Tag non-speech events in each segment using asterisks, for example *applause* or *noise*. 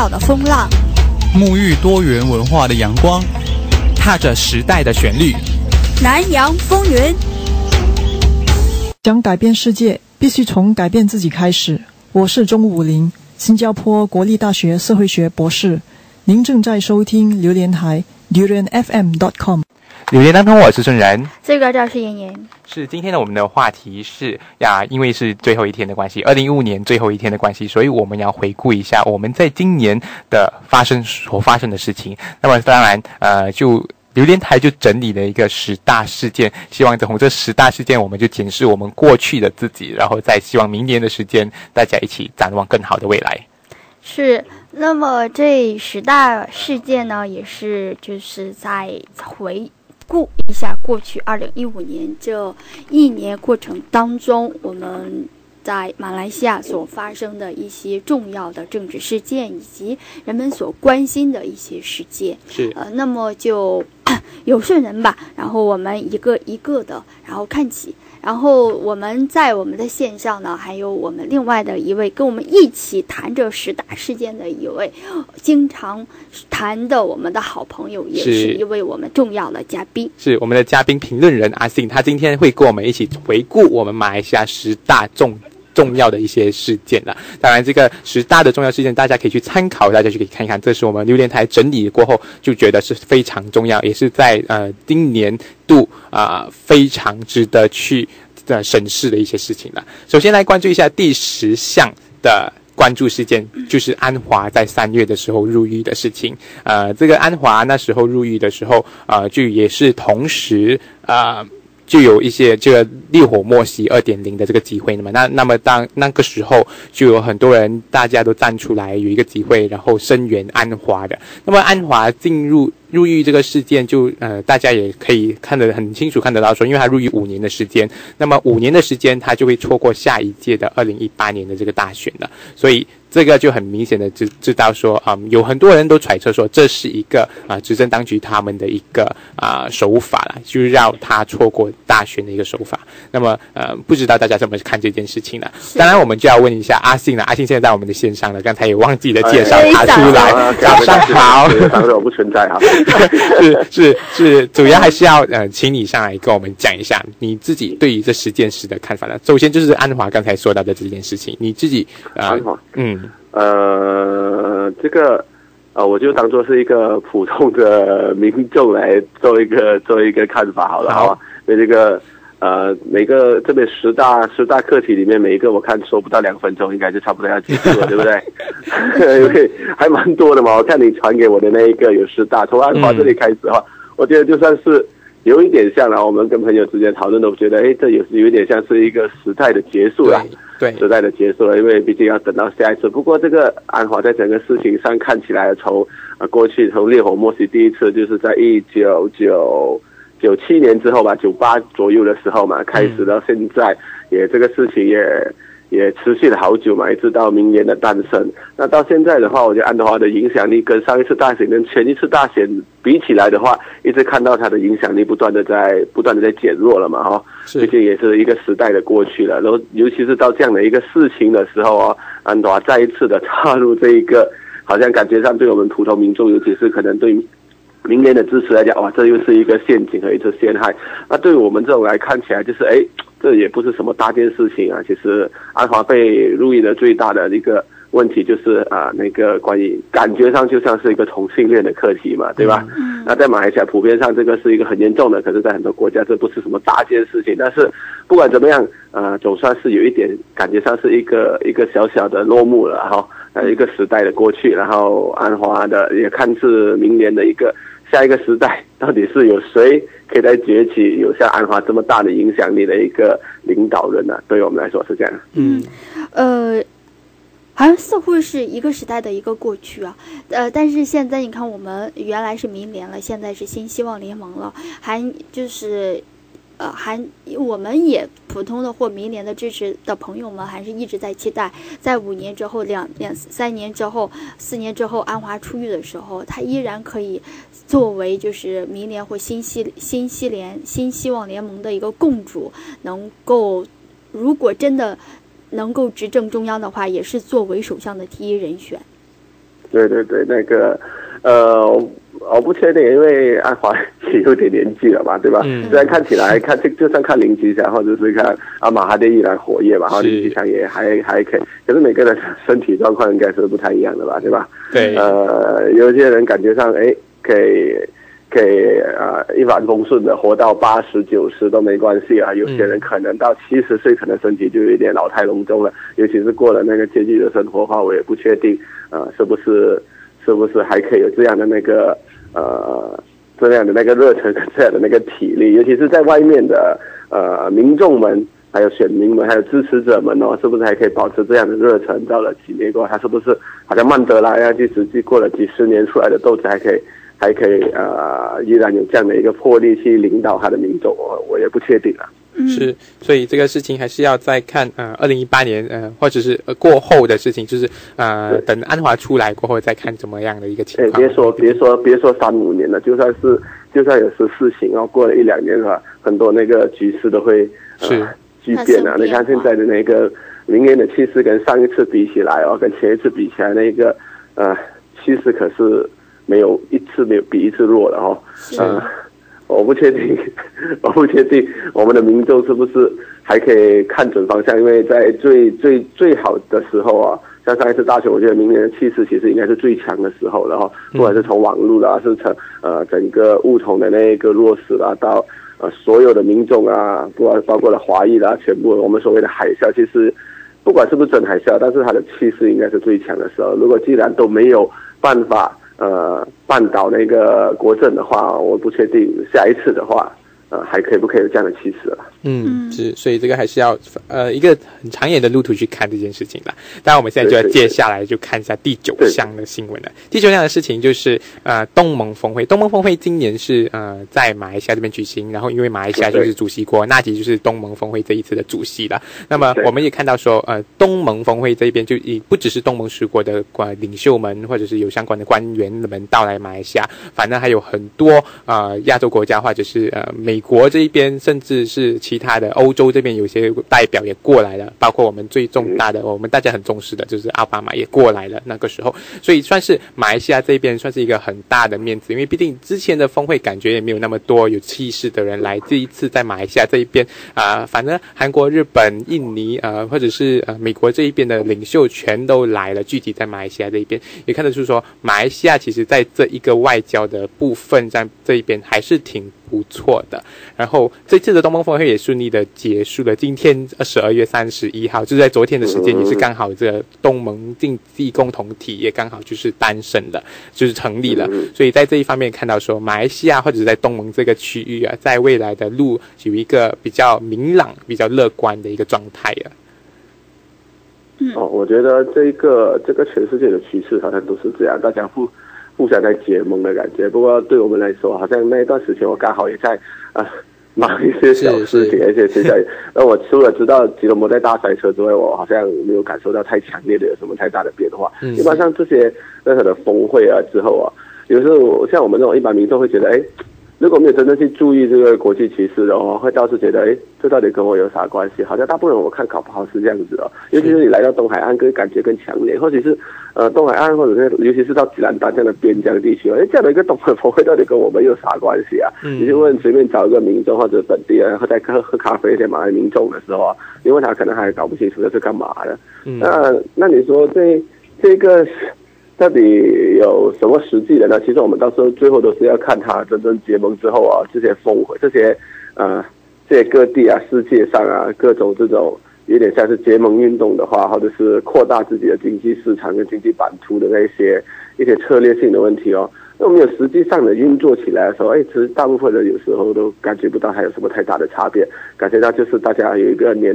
道的风浪，沐浴多元文化的阳光，踏着时代的旋律。南洋风云，想改变世界，必须从改变自己开始。我是钟武林，新加坡国立大学社会学博士。您正在收听榴莲台 durianfm.com。榴莲当中，我是孙然，这个叫是妍妍。是今天的我们的话题是呀，因为是最后一天的关系，二零一五年最后一天的关系，所以我们要回顾一下我们在今年的发生所发生的事情。那么当然，呃，就榴莲台就整理了一个十大事件，希望从这十大事件，我们就检视我们过去的自己，然后再希望明年的时间，大家一起展望更好的未来。是，那么这十大事件呢，也是就是在回。顾一下过去二零一五年这一年过程当中，我们在马来西亚所发生的一些重要的政治事件，以及人们所关心的一些事件。是呃，那么就 *coughs* 有顺人吧，然后我们一个一个的，然后看起。然后我们在我们的线上呢，还有我们另外的一位跟我们一起谈这十大事件的一位，经常谈的我们的好朋友，也是一位我们重要的嘉宾，是我们的嘉宾评论人阿信，他今天会跟我们一起回顾我们马来西亚十大重。重要的一些事件了，当然这个十大的重要事件，大家可以去参考，大家去可以看一看。这是我们榴莲台整理过后就觉得是非常重要，也是在呃今年度啊非常值得去的审视的一些事情了。首先来关注一下第十项的关注事件，就是安华在三月的时候入狱的事情。呃，这个安华那时候入狱的时候，呃，就也是同时啊。就有一些这个烈火莫熄二点零的这个机会，那么那那么当那个时候就有很多人，大家都站出来有一个机会，然后声援安华的。那么安华进入入狱这个事件，就呃大家也可以看得很清楚，看得到说，因为他入狱五年的时间，那么五年的时间他就会错过下一届的二零一八年的这个大选了，所以。这个就很明显的知知道说，啊，有很多人都揣测说，这是一个啊执政当局他们的一个啊手法了，就是让他错过大选的一个手法。那么，呃，不知道大家怎么看这件事情呢？当然，我们就要问一下阿信了。阿信现在在我们的线上了，刚才也忘记了介绍他出来。早上好，不存在哈。*laughs* 是是是，主要还是要呃，请你上来跟我们讲一下你自己对于这十件事的看法了。首先就是安华刚才说到的这件事情，你自己啊，嗯。呃，这个，呃，我就当做是一个普通的民众来做一个做一个看法好了，好吧？对这个，呃，每个这边十大十大课题里面，每一个我看说不到两分钟，应该就差不多要结束了，对不对？*laughs* *laughs* 因为还蛮多的嘛。我看你传给我的那一个有十大，从安华这里开始的话，我觉得就算是有一点像了。我们跟朋友之间讨论都觉得，哎，这有有一点像是一个时代的结束了。对时代的结束了，因为毕竟要等到下一次。不过这个安华在整个事情上看起来，从呃过去从烈火莫西第一次就是在一九九九七年之后吧，九八左右的时候嘛，开始到现在，也这个事情也。也持续了好久嘛，一直到明年的诞生。那到现在的话，我觉得安德华的影响力跟上一次大选、跟前一次大选比起来的话，一直看到他的影响力不断的在不断的在减弱了嘛，哈。毕竟也是一个时代的过去了。然后，尤其是到这样的一个事情的时候啊，安德华再一次的踏入这一个，好像感觉上对我们普通民众，尤其是可能对明年的支持来讲，哇，这又是一个陷阱和一次陷害。那对于我们这种来看起来，就是哎。这也不是什么大件事情啊！其实安华被入狱的最大的一个问题就是啊，那个关于感觉上就像是一个同性恋的课题嘛，对吧？嗯那在马来西亚普遍上这个是一个很严重的，可是，在很多国家这不是什么大件事情。但是不管怎么样，呃，总算是有一点感觉上是一个 *laughs* 一个小小的落幕了哈，呃，一个时代的过去，然后安华的也看似明年的一个下一个时代，到底是有谁？可以来崛起，有像安华这么大的影响力的一个领导人呢？对于我们来说是这样。嗯，呃，好像似乎是一个时代的一个过去啊。呃，但是现在你看，我们原来是民联了，现在是新希望联盟了，还就是。呃，还我们也普通的或明年的支持的朋友们，还是一直在期待，在五年之后、两两三年之后、四年之后，安华出狱的时候，他依然可以作为就是明年或新希新希联新希望联盟的一个共主，能够如果真的能够执政中央的话，也是作为首相的第一人选。对对对，那个呃，我不确定，因为安华也有点年纪了嘛，对吧？嗯虽然看起来看就就算看林吉祥或者是看阿马哈蒂依然活跃嘛，然后林吉祥也还还可以，可是每个人身体状况应该是不太一样的吧，对吧？对，呃，有些人感觉上哎可以。可以呃一帆风顺的活到八十九十都没关系啊，有些人可能到七十岁，可能身体就有点老态龙钟了。尤其是过了那个阶级的生活的话，我也不确定呃是不是是不是还可以有这样的那个呃这样的那个热忱这样的那个体力，*laughs* 尤其是在外面的呃民众们。还有选民们，还有支持者们哦，是不是还可以保持这样的热忱？到了几年过后，他是不是好像曼德拉一样，即使经过了几十年出来的豆子，还可以还可以呃，依然有这样的一个魄力去领导他的民众？我我也不确定了。嗯是，所以这个事情还是要再看呃，二零一八年呃，或者是、呃、过后的事情，就是呃，等安华出来过后再看怎么样的一个情哎，况。别说别说别说三五年了，就算是就算有时事情哦，过了一两年啊，很多那个局势都会是呃巨变啊。你看现在的那个明年的气势跟上一次比起来哦，跟前一次比起来，那个呃气势可是没有一次没有比一次弱了哦。是呃，我不确定，我不确定我们的民众是不是还可以看准方向，因为在最最最好的时候啊，像上一次大选，我觉得明年的气势其实应该是最强的时候了哈，不管是从网络啦，是从呃整个物统的那个落实啦，到呃所有的民众啊，不管包括了华裔啦，全部我们所谓的海啸，其实不管是不是真海啸，但是它的气势应该是最强的时候。如果既然都没有办法呃半岛那个国政的话，我不确定下一次的话，呃还可以不可以有这样的气势了。嗯，嗯是，所以这个还是要呃一个很长远的路途去看这件事情的。当然，我们现在就要接下来就看一下第九项的新闻了。第九项的事情就是呃东盟峰会，东盟峰会今年是呃在马来西亚这边举行，然后因为马来西亚就是主席国，纳吉就是东盟峰会这一次的主席了。那么我们也看到说，呃，东盟峰会这边就以不只是东盟十国的关领袖们或者是有相关的官员们到来马来西亚，反正还有很多呃亚洲国家或者是呃美国这一边，甚至是其他的欧洲这边有些代表也过来了，包括我们最重大的，我们大家很重视的就是奥巴马也过来了。那个时候，所以算是马来西亚这边算是一个很大的面子，因为毕竟之前的峰会感觉也没有那么多有气势的人来，这一次在马来西亚这一边啊、反正韩国、日本、印尼呃或者是呃美国这一边的领袖全都来了，聚集在马来西亚这一边，也看得出说马来西亚其实在这一个外交的部分在这一边还是挺不错的。然后这次的东盟峰会也顺利的结束了。今天十二月三十一号，就在昨天的时间，也是刚好这个东盟经济共同体也刚好就是诞生了，就是成立了。所以在这一方面看到说，马来西亚或者是在东盟这个区域啊，在未来的路有一个比较明朗、比较乐观的一个状态啊。哦，我觉得这个这个全世界的趋势好像都是这样，大家互互相在结盟的感觉。不过对我们来说，好像那一段时间我刚好也在啊、忙一些小事情，而且现在，那我除了知道吉隆坡在大塞车之外，我好像没有感受到太强烈的有什么太大的变化。嗯一般像这些任何的峰会啊之后啊，有时候像我们这种一般民众会觉得，哎。如果没有真正去注意这个国际趋势的话，会倒是觉得，哎，这到底跟我有啥关系？好像大部分人我看搞不好是这样子哦。尤其是你来到东海岸，更感觉更强烈，或者是呃东海岸，或者是尤其是到吉兰丹这样的边疆地区，哎，这样的一个东海峰会到底跟我们有啥关系啊？嗯你就问随便找一个民众或者本地人，或在喝喝咖啡一些马来民众的时候啊，你问他可能还搞不清楚这是干嘛的。嗯那那你说这这个到底有什么实际的呢？其实我们到时候最后都是要看他真正结盟之后啊，这些峰，这些呃，这些各地啊，世界上啊，各种这种有点像是结盟运动的话，或者是扩大自己的经济市场跟经济版图的那些一些策略性的问题哦。那我们有实际上的运作起来的时候，哎，其实大部分人有时候都感觉不到还有什么太大的差别，感觉到就是大家有一个年，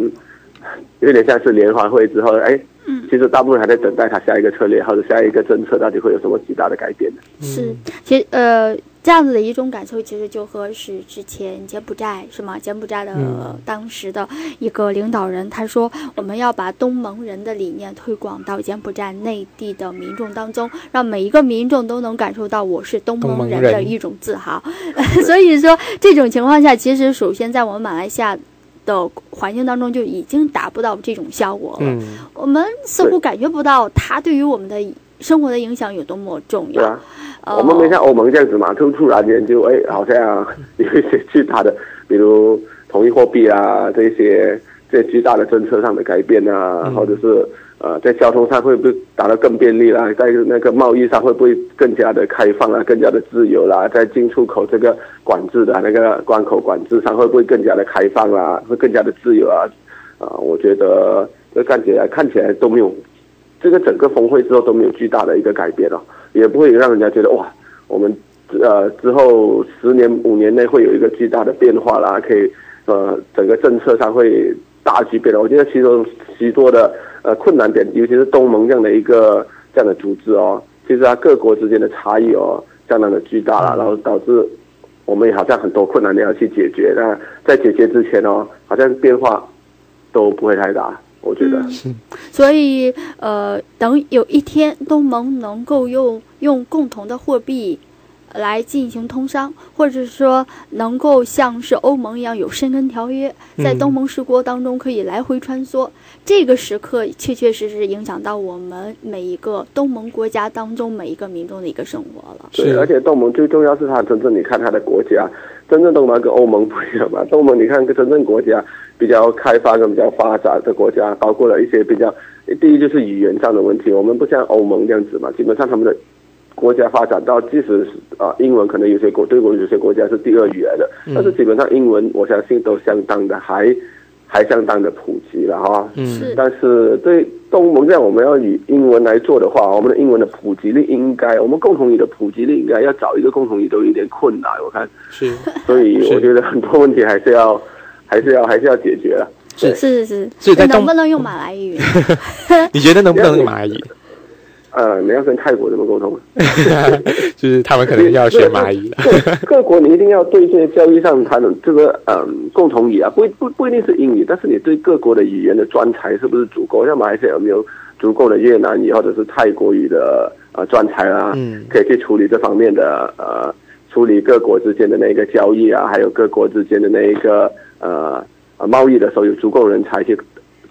有点像是联欢会之后，哎，嗯其实大部分还在等待他下一个策略或者下一个政策到底会有什么极大的改变呢。是，其实呃，这样子的一种感受，其实就和是之前柬埔寨是吗？柬埔寨的、嗯当时的一个领导人，他说我们要把东盟人的理念推广到柬埔寨内地的民众当中，让每一个民众都能感受到我是东盟人的一种自豪。*laughs* 所以说，这种情况下，其实首先在我们马来西亚。的环境当中就已经达不到这种效果了。嗯我们似乎感觉不到它对于我们的生活的影响有多么重要。啊，呃我们没像欧盟这样子嘛，突突然间就哎，好像有一些巨大的，比如统一货币啊这些这些巨大的政策上的改变啊，嗯或者是呃在交通上会不会达到更便利啦，在那个贸易上会不会更加的开放啦，更加的自由啦，在进出口这个管制的那个关口管制上会不会更加的开放啦，会更加的自由啊？啊、我觉得这看起来看起来都没有这个整个峰会之后都没有巨大的一个改变哦，也不会让人家觉得哇，我们呃之后十年五年内会有一个巨大的变化啦，可以呃整个政策上会大级别的。我觉得其中许多的呃困难点，尤其是东盟这样的一个这样的组织哦，其实它各国之间的差异哦相当的巨大了，然后导致我们也好像很多困难点要去解决。那在解决之前哦，好像变化都不会太大，我觉得。嗯所以，呃，等有一天东盟能够用用共同的货币来进行通商，或者说能够像是欧盟一样有申根条约，在嗯东盟十国当中可以来回穿梭，这个时刻确确实实影响到我们每一个东盟国家当中每一个民众的一个生活了。对，是而且东盟最重要是它真正你看它的国家，真正东盟跟欧盟不一样嘛。东盟你看跟真正国家比较开发跟比较发展的国家，包括了一些比较，第一就是语言上的问题，我们不像欧盟这样子嘛，基本上他们的国家发展到即使是啊、英文可能有些国对我们有些国家是第二语言的，但是基本上英文我相信都相当的还还相当的普及了哈。嗯是但是对东盟这样，我们要以英文来做的话，我们的英文的普及率应该，我们共同语的普及率应该要找一个共同语都有点困难，我看，是所以我觉得很多问题还是要，还是要，还是要解决了。是是是是，是在东能不能用马来语？*laughs* 你觉得能不能用马来语？呃，你要跟泰国怎么沟通？*laughs* *laughs* 就是他们可能要学马来语了。*laughs* 各各国你一定要对这些交易上谈的这个嗯共同语啊，不不不一定是英语，但是你对各国的语言的专才是不是足够？像马来西亚有没有足够的越南语或者是泰国语的呃专才啊？嗯可以去处理这方面的呃处理各国之间的那个交易啊，还有各国之间的那一个呃呃贸易的时候有足够人才去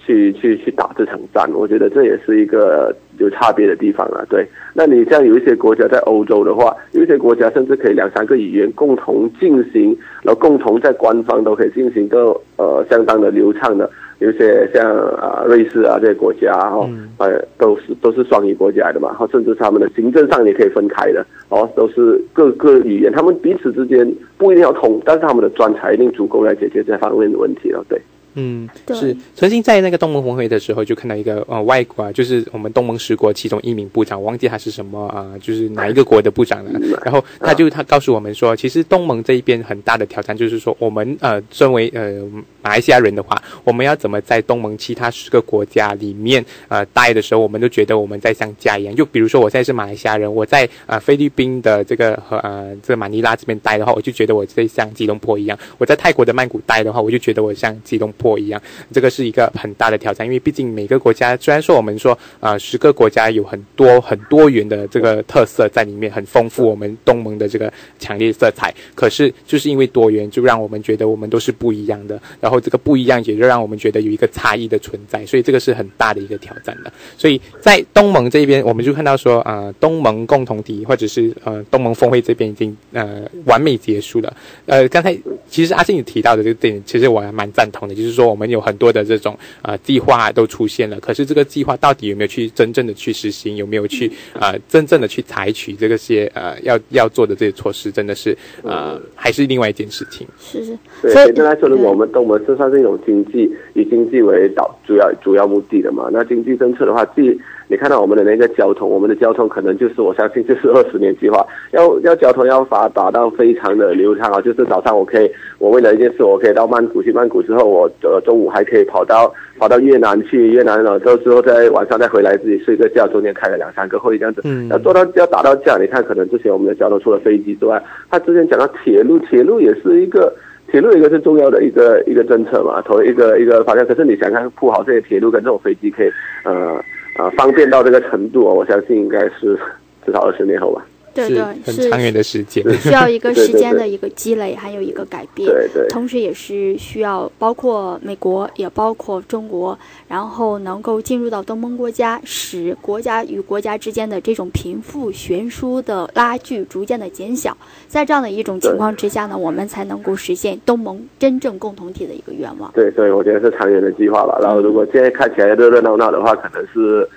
去去去打这场战，我觉得这也是一个有差别的地方啊。对，那你像有一些国家在欧洲的话，有一些国家甚至可以两三个语言共同进行，然后共同在官方都可以进行个呃相当的流畅的。有些像啊、瑞士啊这些国家哈、嗯呃都是都是双语国家的嘛，然后甚至他们的行政上也可以分开的，哦都是各个语言，他们彼此之间不一定要通，但是他们的专才一定足够来解决这方面的问题了。对，嗯，是曾经在那个东盟峰会的时候，就看到一个呃外国啊，就是我们东盟十国其中一名部长，我忘记他是什么啊、就是哪一个国的部长了。然后他就他告诉我们说，其实东盟这一边很大的挑战就是说，我们呃身为呃马来西亚人的话，我们要怎么在东盟其他十个国家里面呃待的时候，我们都觉得我们在像家一样。就比如说我现在是马来西亚人，我在呃菲律宾的这个和呃这个马尼拉这边待的话，我就觉得我在像吉隆坡一样；我在泰国的曼谷待的话，我就觉得我像吉隆坡一样。这个是一个很大的挑战，因为毕竟每个国家虽然说我们说、呃十个国家有很多很多元的这个特色在里面，很丰富我们东盟的这个强烈色彩，可是就是因为多元，就让我们觉得我们都是不一样的，然后这个不一样也就让我们觉得有一个差异的存在，所以这个是很大的一个挑战的。所以在东盟这边，我们就看到说，呃，东盟共同体或者是呃东盟峰会这边已经呃完美结束了。呃，刚才其实阿信你提到的这个点，其实我还蛮赞同的，就是说我们有很多的这种呃计划都出现了，可是这个计划到底有没有去真正的去实行，有没有去呃真正的去采取这个些呃要要做的这些措施，真的是呃还是另外一件事情。是是，对，所以简单来说，如果我们东盟这算是一种经济以经济为导主要主要目的的嘛。那经济政策的话，既你看到我们的那个交通，我们的交通可能就是我相信就是二十年计划，要要交通要发达到非常的流畅啊，就是早上我可以，我为了一件事，我可以到曼谷去，曼谷之后我呃中午还可以跑到跑到越南去，越南了之后之后再晚上再回来自己睡个觉，中间开了两三个会这样子，嗯要做到要达到这样，你看可能之前我们的交通除了飞机之外，他之前讲到铁路，铁路也是一个。铁路一个是重要的一个一个政策嘛，投一个一个方向。可是你想看铺好这些铁路跟这种飞机可以呃呃方便到这个程度哦，我相信应该是至少二十年后吧。是对对是很长远的时间。需要一个时间的一个积累，还有一个改变。对对同时也是需要包括美国，也包括中国，然后能够进入到东盟国家，使国家与国家之间的这种贫富悬殊的拉锯逐渐的减小。在这样的一种情况之下呢，我们才能够实现东盟真正共同体的一个愿望。对，对我觉得是长远的计划吧。然后如果现在看起来热热闹闹的话，可能是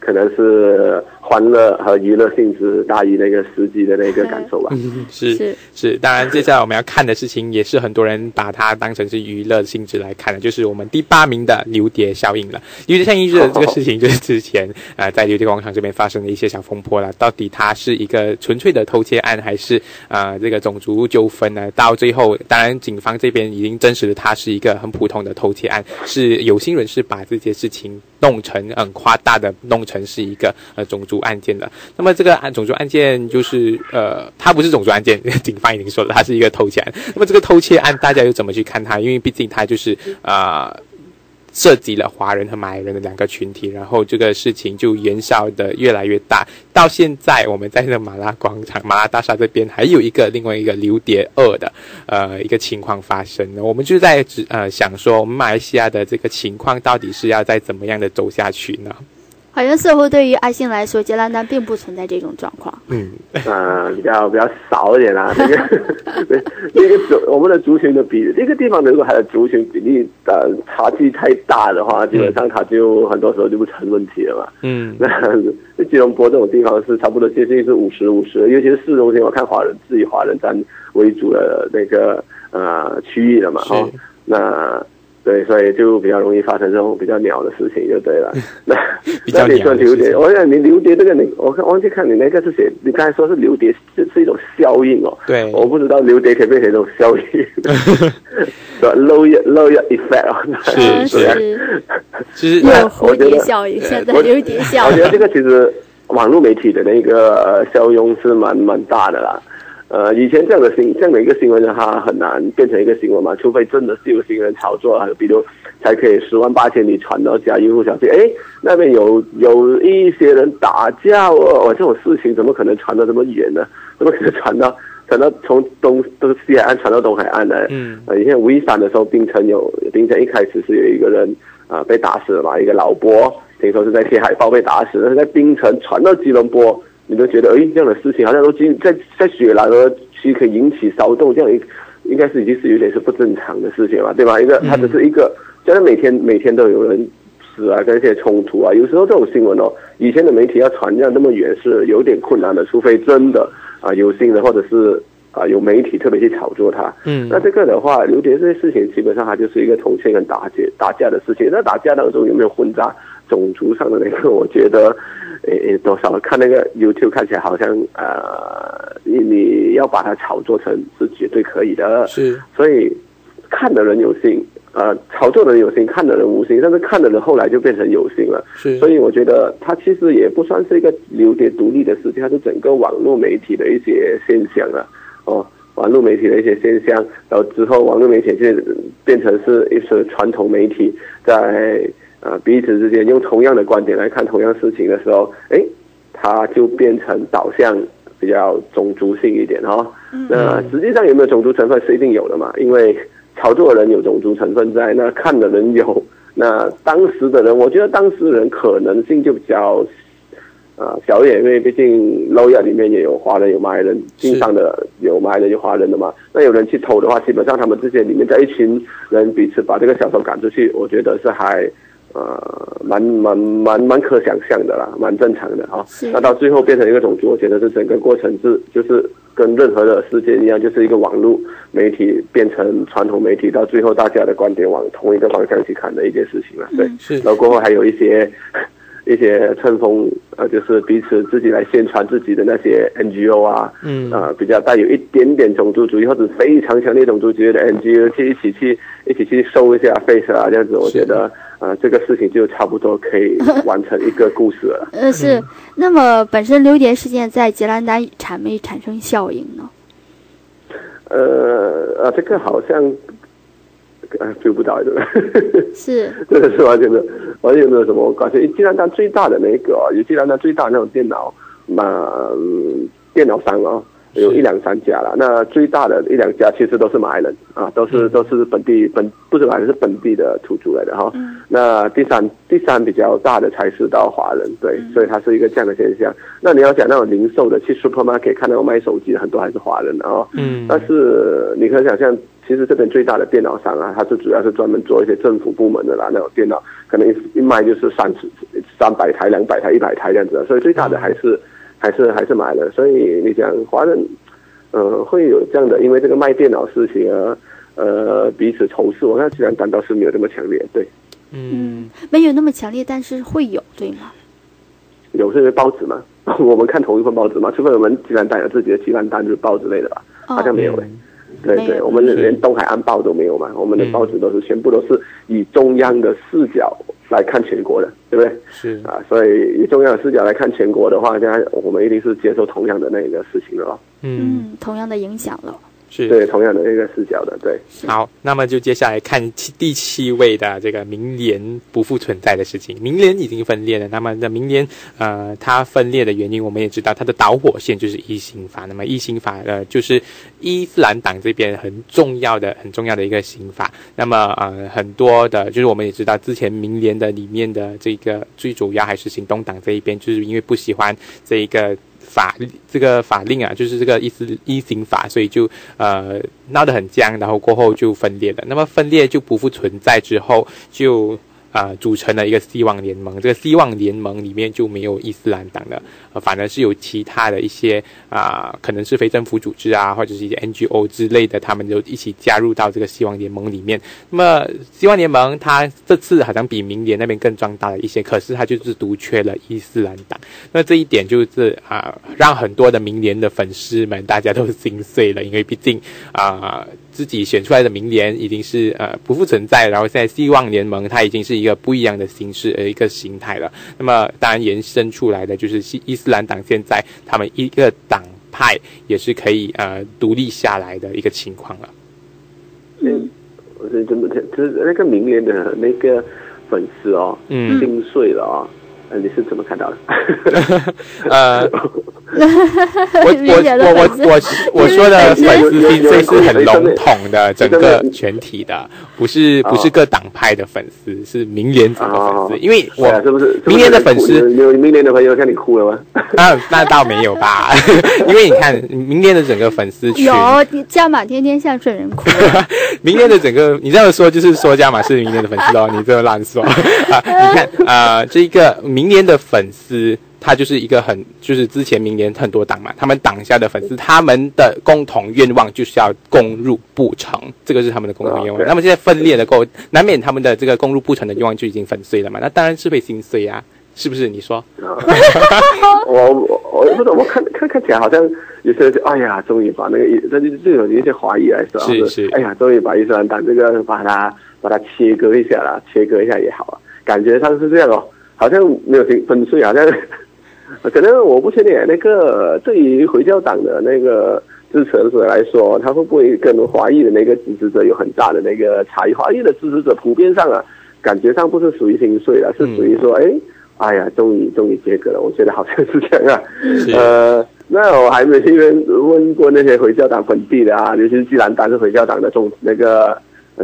可能是欢乐和娱乐性质大于那个实际的那个感受吧。嗯 *laughs* 是是是，当然，接下来我们要看的事情，也是很多人把它当成是娱乐性质来看的，就是我们第八名的牛碟效应了。流碟效应就是这个事情，就是之前呃在牛碟广场这边发生的一些小风波了。到底它是一个纯粹的偷窃案，还是呃这个种族纠纷呢？到最后，当然警方这边已经证实了它是一个很普通的偷窃案，是有心人士把这些事情弄成很夸大的，弄成是一个呃种族案件的。那么这个案种族案件就是呃，它不是种族案件，警方已经说了，它是一个偷窃案。那么这个偷窃案，大家又怎么去看它？因为毕竟它就是呃。涉及了华人和马来人的两个群体，然后这个事情就延烧的越来越大。到现在，我们在那马拉广场、马拉大厦这边还有一个另外一个流蝶二的呃一个情况发生。我们就在呃想说，我们马来西亚的这个情况到底是要再怎么样的走下去呢？好像似乎对于阿信来说，吉兰丹并不存在这种状况。嗯，啊，比较比较少一点啦。那个 *laughs* 对那个族我们的族群的比例，那个地方如果它的族群比例的差距太大的话，基本上它就很多时候就不成问题了嘛。嗯，那 *laughs* 那吉隆坡这种地方是差不多接近是五十五十，尤其是市中心，我看华人自己华人占为主的那个呃区域了嘛，是哈、那。对，所以就比较容易发生这种比较鸟的事情，就对了。*laughs* 那那你说流碟，鸟的事情我想你流蝶这个你，我看忘记看你那个是写，你刚才说是流蝶是是一种效应哦。对我不知道流蝶可以变成一种效应，*laughs* 是吧？low low effect 哦。嗯，是是其实有蝴蝶效应，现在我流蝶效应。我觉得这个其实网络媒体的那个呃效用是蛮蛮大的啦。呃，以前这样的新这样的一个新闻呢，它很难变成一个新闻嘛，除非真的是有新人炒作，还有比如才可以十万八千里传到家用户小区，哎，那边有有一些人打架哦，哦这种事情怎么可能传到这么远呢？怎么可能传到传到从东东西海岸传到东海岸呢？嗯呃，以前五一三的时候，槟城有槟城一开始是有一个人啊、呃被打死了嘛，一个老伯，听说是在贴海报被打死，但是在槟城传到吉隆坡，你都觉得哎，这样的事情好像都经在在雪兰莪区可以引起骚动，这样一应该是已经是有点是不正常的事情了，对吧？一个它只是一个，就是每天每天都有人死啊，跟一些冲突啊，有时候这种新闻哦，以前的媒体要传这样那么远是有点困难的，除非真的啊、有心的或者是啊、有媒体特别去炒作它。嗯那这个的话，刘蝶这些事情基本上它就是一个同性跟打架打架的事情。那打架当中有没有混杂种族上的那个？我觉得，诶，多少看那个 YouTube 看起来好像呃，你你要把它炒作成是绝对可以的。是所以看的人有心，呃，炒作的人有心，看的人无心，但是看的人后来就变成有心了。是，所以我觉得它其实也不算是一个流碟独立的事情，它是整个网络媒体的一些现象了。哦，网络媒体的一些现象，然后之后网络媒体就变成是一些传统媒体在呃彼此之间用同样的观点来看同样事情的时候，哎，它就变成导向比较种族性一点哦。那实际上有没有种族成分是一定有的嘛？因为炒作的人有种族成分在，那看的人有，那当时的人，我觉得当时人可能性就比较啊小一点，因为毕竟 l o y a 里面也有华人有马来人，经商的有马来人有华人的嘛。那有人去偷的话，基本上他们之间里面在一群人彼此把这个小偷赶出去，我觉得是还呃蛮蛮蛮蛮可想象的啦，蛮正常的啊。那到最后变成一个种族，我觉得是整个过程是就是跟任何的事件一样，就是一个网络媒体变成传统媒体，到最后大家的观点往同一个方向去看的一件事情了。对，是然后过后还有一些一些乘风呃，就是彼此自己来宣传自己的那些 NGO 啊，嗯啊、比较带有一点点种族主义或者非常强烈种族主义的 NGO 去一起去一起去收一下 face 啊，这样子，我觉得啊、这个事情就差不多可以 *laughs* 完成一个故事了。呃，是。那么本身榴莲事件在吉兰丹产没产生效应呢？呃啊，这个好像呃 feel 不到？*laughs* 是，这个是完全的，完全没有什么关系。吉兰丹最大的那个，有吉兰丹最大的那种电脑，那、嗯电脑商哦，有一两三家了。那最大的一两家其实都是马来人啊，都是都是本地本不是马来人是本地的土著来的哈。那第三第三比较大的才是到华人，对，所以它是一个这样的现象。那你要讲那种零售的，去 supermarket 看到卖手机的很多还是华人啊。嗯，但是你可以想象。其实这边最大的电脑商啊，它是主要是专门做一些政府部门的啦，那种电脑可能一一卖就是三十、三百台、两百台、一百台这样子，所以最大的还是还是还是买了。所以你讲华人，呃，会有这样的，因为这个卖电脑事情啊，呃，彼此仇视，我看虽然感到是没有那么强烈，对，嗯，没有那么强烈，但是会有，对吗？有是因为报纸嘛，*laughs* 我们看同一份报纸嘛，除非我们既然单有自己的期刊单日报之类的吧，好像没有诶。对对，我们连东海岸报都没有嘛，我们的报纸都是全部都是以中央的视角来看全国的，对不对？是啊，所以以中央的视角来看全国的话，现在我们一定是接受同样的那个事情了。嗯，同样的影响了。是对同样的一个视角的，对。好，那么就接下来看七第七位的这个明联不复存在的事情。明联已经分裂了，那么的明联呃，它分裂的原因我们也知道，它的导火线就是一刑法。那么一刑法呃，就是伊斯兰党这边很重要的、很重要的一个刑法。那么呃，很多的，就是我们也知道，之前明联的里面的这个最主要还是行动党这一边，就是因为不喜欢这一个。法这个法令啊，就是这个意思一行法，所以就呃闹得很僵，然后过后就分裂了。那么分裂就不复存在之后就。啊，组成了一个希望联盟。这个希望联盟里面就没有伊斯兰党的，呃，反而是有其他的一些啊，可能是非政府组织啊，或者是一些 NGO 之类的，他们就一起加入到这个希望联盟里面。那么，希望联盟它这次好像比明年那边更壮大了一些，可是它就是独缺了伊斯兰党。那这一点就是啊，让很多的明年的粉丝们大家都心碎了，因为毕竟啊。自己选出来的明联已经是呃不复存在，然后现在希望联盟它已经是一个不一样的形式呃一个形态了。那么当然延伸出来的就是伊伊斯兰党现在他们一个党派也是可以呃独立下来的一个情况了。嗯，我是怎么就是那个明联的那个粉丝哦，嗯，心碎了啊。呃，你是怎么看到的？*laughs* 呃，*laughs* 我我我我我我说的粉丝心碎是很笼统的，整个全体的，不是不是各党派的粉丝，是明年整个粉丝。因为我是不是明年的粉丝有明年的朋友看你哭了吗？那那倒没有吧，因为你看明年的整个粉丝群，有加码天天向顺人哭。明年的整个你这样说就是说加码是明年的粉丝哦，你这么乱说啊？你看啊，这个明。明年的粉丝，他就是一个很，就是之前明年很多党嘛，他们党下的粉丝，他们的共同愿望就是要攻入不成，这个是他们的共同愿望。那么现在分裂的够，难免他们的这个攻入不成的愿望就已经粉碎了嘛？那当然是会心碎啊，是不是？你说？*laughs* 我我我不是，我看看看起来好像有些人，哎呀，终于把那个这就就有一些怀疑来说，是是，哎呀，终于把伊斯兰党这个把它把它切割一下了，切割一下也好啊，感觉上是这样哦。好像没有听分税，好像 *laughs* 可能我不确定。那个对于回教党的那个支持者来说，他会不会跟华裔的那个支持者有很大的那个差异？华裔的支持者普遍上啊，感觉上不是属于心碎了，是属于说，哎，哎呀，终于终于结合了。我觉得好像是这样啊。呃，那我还没去问问过那些回教党本地的啊，尤其是既然党是回教党的中那个。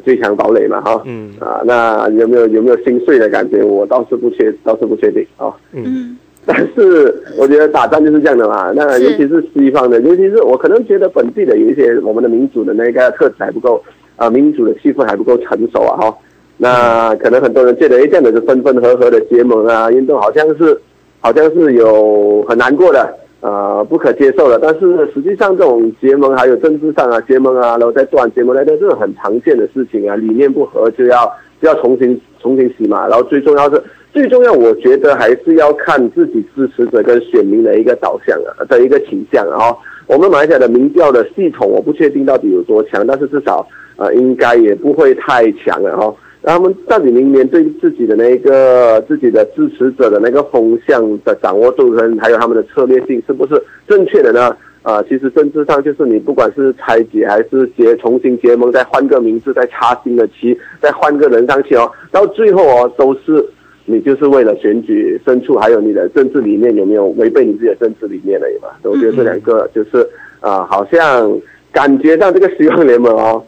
最强堡垒嘛，哈，嗯啊，那有没有有没有心碎的感觉？我倒是不确，倒是不确定啊。嗯，但是我觉得打仗就是这样的嘛。那尤其是西方的，尤其是我可能觉得本地的有一些我们的民主的那个特质还不够啊，民主的气氛还不够成熟啊，哈。那可能很多人觉得，哎，这样的是分分合合的结盟啊，运动好像是好像是有很难过的。呃，不可接受的。但是实际上，这种结盟还有政治上啊，结盟啊，然后再断结盟，那都是很常见的事情啊。理念不合就要就要重新重新洗嘛。然后最重要是，*laughs* 最重要，我觉得还是要看自己支持者跟选民的一个导向啊的一个倾向啊。我们马来西亚的民调的系统，我不确定到底有多强，但是至少呃，应该也不会太强了哈。他们到底明年对自己的那个自己的支持者的那个风向的掌握度跟还有他们的策略性是不是正确的呢？啊，其实政治上就是你不管是拆解还是结重新结盟，再换个名字，再插新的旗，再换个人上去哦，到最后哦都是你就是为了选举胜出，还有你的政治理念有没有违背你自己的政治理念而已嘛。我觉得这两个就是啊、好像感觉上这个希望联盟哦，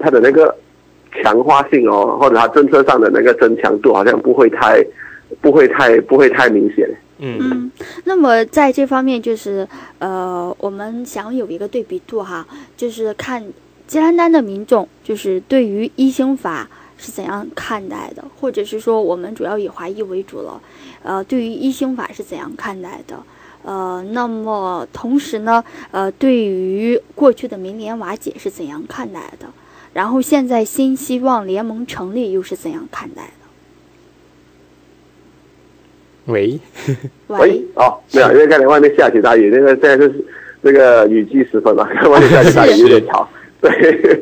它的那个强化性哦，或者它政策上的那个增强度，好像不会太不会太不会太明显。嗯嗯，那么在这方面，就是呃，我们想有一个对比度哈，就是看吉兰丹的民众，就是对于一星法是怎样看待的，或者是说我们主要以华裔为主了，呃，对于一星法是怎样看待的？呃，那么同时呢，呃，对于过去的民联瓦解是怎样看待的？然后现在新希望联盟成立又是怎样看待的？喂，喂，哦，没有，因为刚才外面下起大雨，那个现在是这个雨季时分嘛，看 *laughs* 外面下起大雨有点吵，对。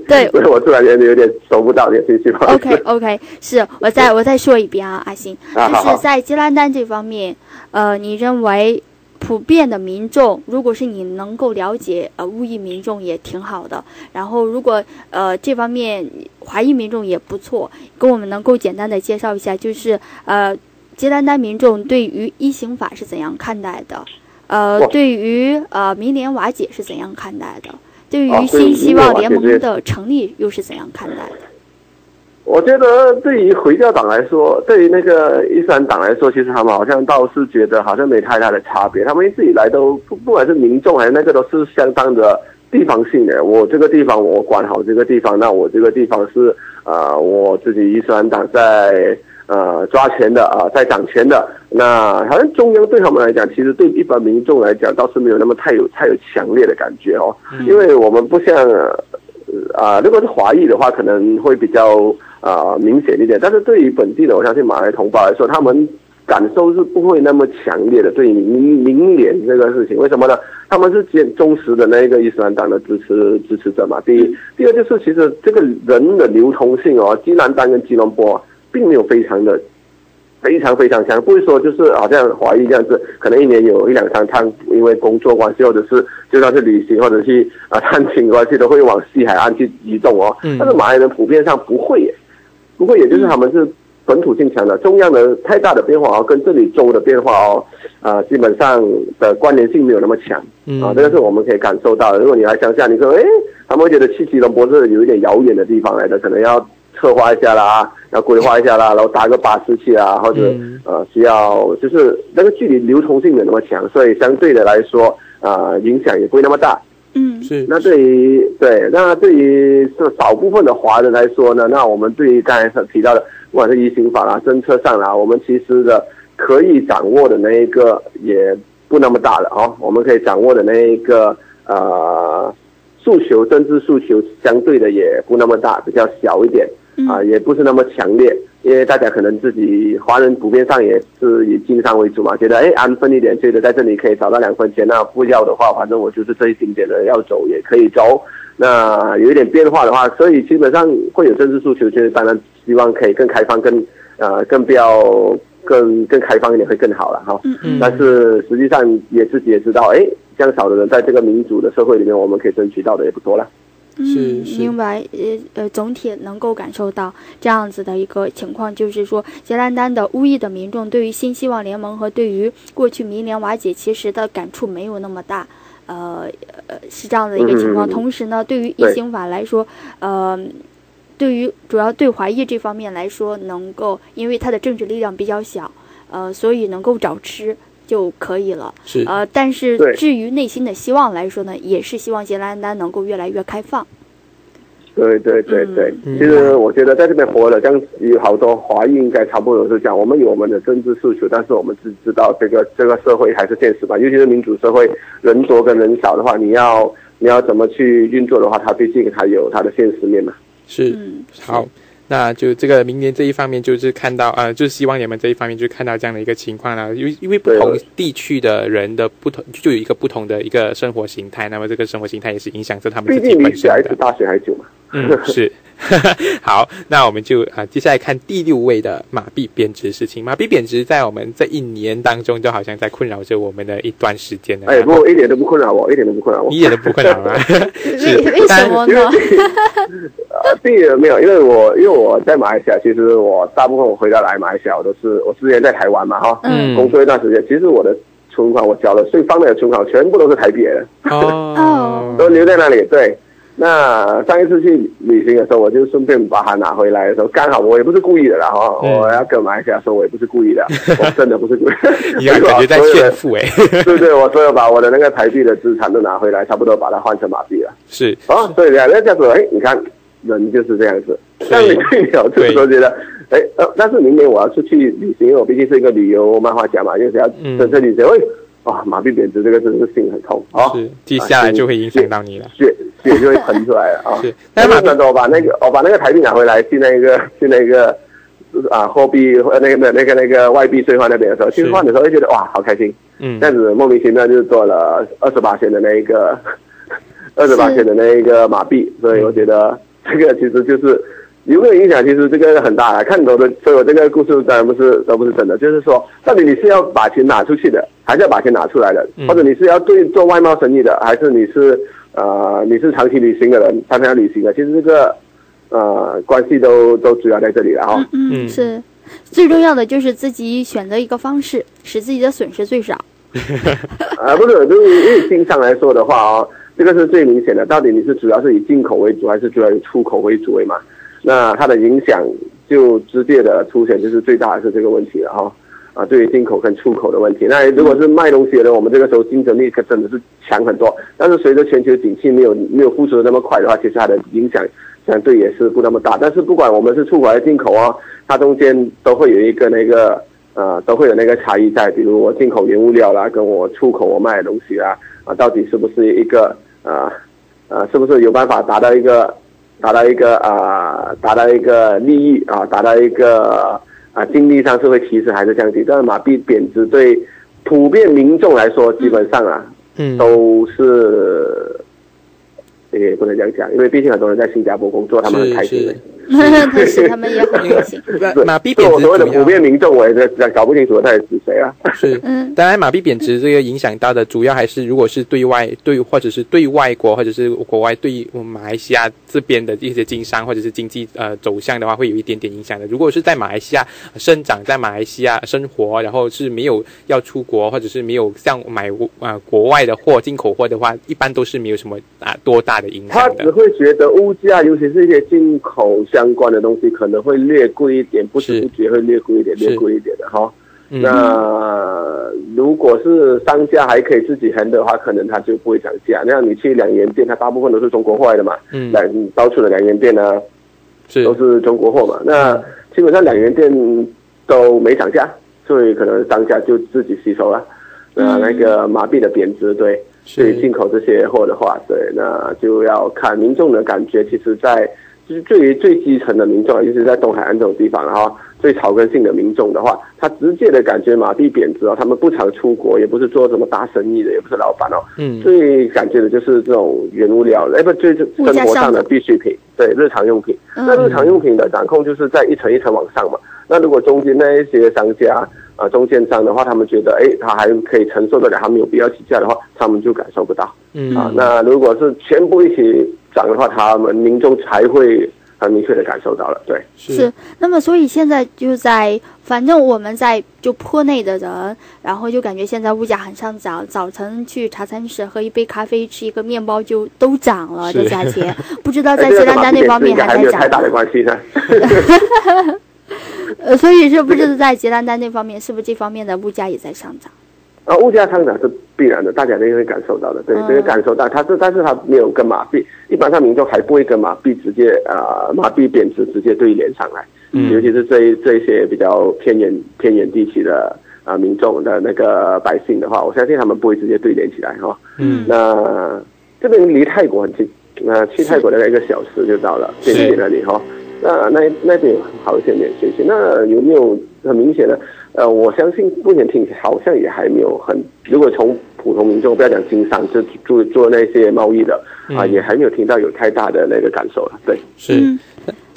对。*laughs* 所以我突然间有点收不到你的信息。不好意思 OK OK，是我再我再说一遍啊，阿星，就是在吉兰丹这方面，呃，你认为普遍的民众，如果是你能够了解呃乌裔民众也挺好的，然后如果呃这方面华裔民众也不错，跟我们能够简单的介绍一下，就是呃吉兰丹民众对于一刑法是怎样看待的？呃，对于呃民联瓦解是怎样看待的？对于新希望联盟的成立又是怎样看待的？我觉得对于回教党来说，对于那个伊斯兰党来说，其实他们好像倒是觉得好像没太大的差别。他们一直以来都不不管是民众还是那个都是相当的地方性的。我这个地方我管好这个地方，那我这个地方是呃我自己伊斯兰党在呃抓权的啊、在掌权的。那好像中央对他们来讲，其实对一般民众来讲倒是没有那么太有太有强烈的感觉哦，因为我们不像。呃啊、如果是华裔的话，可能会比较啊、明显一点。但是对于本地的，我相信马来同胞来说，他们感受是不会那么强烈的。对于民民联这个事情，为什么呢？他们是坚忠实的那个伊斯兰党的支持支持者嘛。第一，第二就是其实这个人的流通性哦，吉兰丹跟吉隆坡并没有非常的非常非常强，不会说就是好像华裔这样子，可能一年有一两三趟，因为工作关系或者是就算是旅行或者去啊探亲关系，都会往西海岸去移动哦。嗯但是马来人普遍上不会耶，不过，也就是他们是本土性强的，中央的太大的变化哦，跟这里州的变化哦，啊、基本上的关联性没有那么强。嗯啊，这个是我们可以感受到的。如果你来乡下，你说，哎，他们会觉得去吉隆坡是有一点遥远的地方来的，可能要策划一下啦，要规划一下啦，然后搭个巴士去啊，或者、嗯呃需要就是那个距离流通性没有那么强，所以相对的来说，啊、影响也不会那么大。嗯。是。那对于对，那对于是少部分的华人来说呢，那我们对于刚才所提到的，不管是移行法啦、政策上啦，我们其实的可以掌握的那一个也不那么大了哦，我们可以掌握的那一个呃诉求，政治诉求相对的也不那么大，比较小一点啊、也不是那么强烈，因为大家可能自己华人普遍上也是以经商为主嘛，觉得哎安分一点，觉得在这里可以找到两分钱，那不要的话，反正我就是这一丁点的要走也可以走。那有一点变化的话，所以基本上会有政治诉求，就是当然希望可以更开放、更呃更不要更更开放一点会更好了哈。嗯嗯但是实际上也自己也知道，哎，这样少的人在这个民主的社会里面，我们可以争取到的也不多了。嗯，是是明白。呃呃，总体能够感受到这样子的一个情况，就是说，杰兰丹的乌裔的民众对于新希望联盟和对于过去民联瓦解，其实的感触没有那么大。呃呃，是这样的一个情况。同时呢，对于一对刑法来说，呃，对于主要对华裔这方面来说，能够因为它的政治力量比较小，呃，所以能够找吃就可以了。是。呃，但是至于内心的希望来说呢，也是希望杰兰丹能够越来越开放。对对对对，嗯。其实我觉得在这边活了，这样有好多华裔应该差不多是讲，我们有我们的政治诉求，但是我们只知道这个这个社会还是现实吧，尤其是民主社会，人多跟人少的话，你要你要怎么去运作的话，它毕竟还有它的现实面嘛。是。嗯，好，那就这个明年这一方面，就是看到呃，就是希望你们这一方面就看到这样的一个情况了。因为因为不同地区的人的不同，就有一个不同的一个生活形态，那么这个生活形态也是影响着他们自己本身竟离小孩子。大学还久嘛。嗯，是 *laughs* 好，那我们就啊、呃接下来看第六位的马币贬值事情。马币贬值在我们这一年当中，就好像在困扰着我们的一段时间了。哎，不，一点都不困扰我，一点都不困扰我。一点都不困扰吗？*laughs* 是为为什么呢？啊，*laughs* 第一没有，因为我因为我在马来西亚，其实我大部分我回到来马来西亚，我都是我之前在台湾嘛哈，嗯工作一段时间，其实我的存款我缴了税，放的存款全部都是台币来的，哦，都留在那里。对，那上一次去旅行的时候，我就顺便把它拿回来的时候，刚好我也不是故意的啦哈，嗯我要跟马来西亚说，我也不是故意的，*laughs* 我真的不是故意。你感觉在炫富哎，对不对？我所有把我的那个台币的资产都拿回来，差不多把它换成马币了。是啊，对的，那这样子，哎，你看人就是这样子。当你对了这个时候觉得，哎，呃，但是明年我要出去旅行，因为我毕竟是一个旅游漫画家嘛，就是要嗯真正旅行，哎，哇，马币贬值这个真的是心很痛啊，是，接下来就会影响到你了。血血就会喷出来了啊。是但是马币但是呢，我把那个我把那个台币拿回来，去那个去那个啊货币呃那个那个那个外币兑换那边的时候，去是换的时候会觉得哇，好开心。嗯这，样子莫名其妙就做了二十八千的那一个二十八千的那一个马币，所以我觉得这个其实就是有没有影响，其实这个很大的。看懂的，所以我这个故事当然不是都不是真的，就是说到底你是要把钱拿出去的，还是要把钱拿出来的，嗯或者你是要对做外贸生意的，还是你是呃你是长期旅行的人，常常要旅行的，其实这个呃关系都都主要在这里了哈。嗯嗯嗯，是最重要的就是自己选择一个方式，使自己的损失最少。*laughs* 啊，不是，就是因为经商来说的话哦，这个是最明显的。到底你是主要是以进口为主，还是主要以出口为主为嘛？那它的影响就直接的出现，就是最大的是这个问题了哈。啊，对于进口跟出口的问题，那如果是卖东西的，我们这个时候竞争力可真的是强很多。但是随着全球景气没有没有复苏的那么快的话，其实它的影响相对也是不那么大。但是不管我们是出口还是进口哦，它中间都会有一个那个呃，都会有那个差异在。比如我进口原物料啦，跟我出口我卖的东西啦，啊，到底是不是一个呃呃，是不是有办法达到一个达到一个啊、达到一个利益啊，达到一个啊经济上是会其实还是降低？但是马币贬值对普遍民众来说，基本上啊嗯，都是。也不能这样讲，因为毕竟很多人在新加坡工作，他们很开心的。*laughs* 但是他们也很开心。*laughs* 对马币贬值主要所谓的普遍民众，我也在搞不清楚他是指谁啊。是嗯当然，马币贬值这个影响到的主要还是，如果是对外对或者是对外国或者是国外对我们马来西亚这边的一些经商或者是经济呃走向的话，会有一点点影响的。如果是在马来西亚呃生长在马来西亚生活，然后是没有要出国或者是没有像买呃国外的货进口货的话，一般都是没有什么啊多大的影响他只。会觉得物价，尤其是一些进口相关的东西，可能会略贵一点，不知不觉会略贵一点，略贵一点的哈。嗯那如果是商家还可以自己衡的话，可能他就不会涨价。那样你去两元店，它大部分都是中国货来的嘛，嗯两到处的两元店呢是都是中国货嘛。那基本上两元店都没涨价，所以可能商家就自己吸收了。那那个马币的贬值，对，对于进口这些货的话，对，那就要看民众的感觉。其实在，就是对于最基层的民众，尤其是在东海岸这种地方，然后最草根性的民众的话，他直接的感觉马币贬值哦，他们不常出国，也不是做什么大生意的，也不是老板哦，嗯最感觉的就是这种原物料，哎，不，最生活上的必需品，对，日常用品。嗯那日常用品的掌控就是在一层一层往上嘛。那如果中间那一些商家啊、中间商的话，他们觉得哎，他还可以承受得了，他没有必要起价的话，他们就感受不到嗯啊。那如果是全部一起涨的话，他们民众才会很明确的感受到了。对，是，那么所以现在就在，反正我们在就坡内的人，然后就感觉现在物价很上涨，早晨去茶餐室喝一杯咖啡，吃一个面包就都涨了是这价钱，*laughs* 不知道哎在吉兰丹那方面还在没有太大的？关系呢。*laughs* *laughs* 呃，所以是不知道在吉兰丹那方面是不是这方面的物价也在上涨？啊，物价上涨是必然的，大家都会感受到的。对，嗯这个感受到，它是，但是它没有跟马币，一般上民众还不会跟马币直接呃马币贬值直接对连上来，嗯尤其是这一这一些比较偏远偏远地区的啊、民众的那个百姓的话，我相信他们不会直接对连起来哈、嗯那这边离泰国很近，那去泰国大概一个小时就到了边界那里哈。那那那边有好一些免税区，那有没有很明显的？呃，我相信目前听起来好像也还没有很，如果从普通民众不要讲经商，就做做那些贸易的啊、嗯也还没有听到有太大的那个感受了。对，是。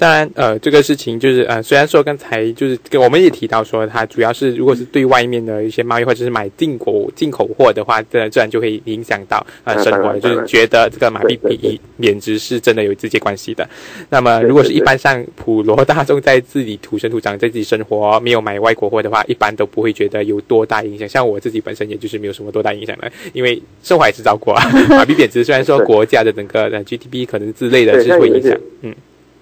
嗯当然，呃，这个事情就是呃，虽然说刚才就是跟我们也提到说，它主要是如果是对外面的一些贸易或者是买进口进口货的话，这自然就会影响到呃啊生活，就是觉得这个马币比贬值是真的有直接关系的。那么，如果是一般上普罗大众在自己土生土长在自己生活，没有买外国货的话，一般都不会觉得有多大影响。像我自己本身也就是没有什么多大影响的，因为生活还是照过啊。*laughs* 马币贬值虽然说对国家的整个呃 GDP 可能之类的是会影响嗯，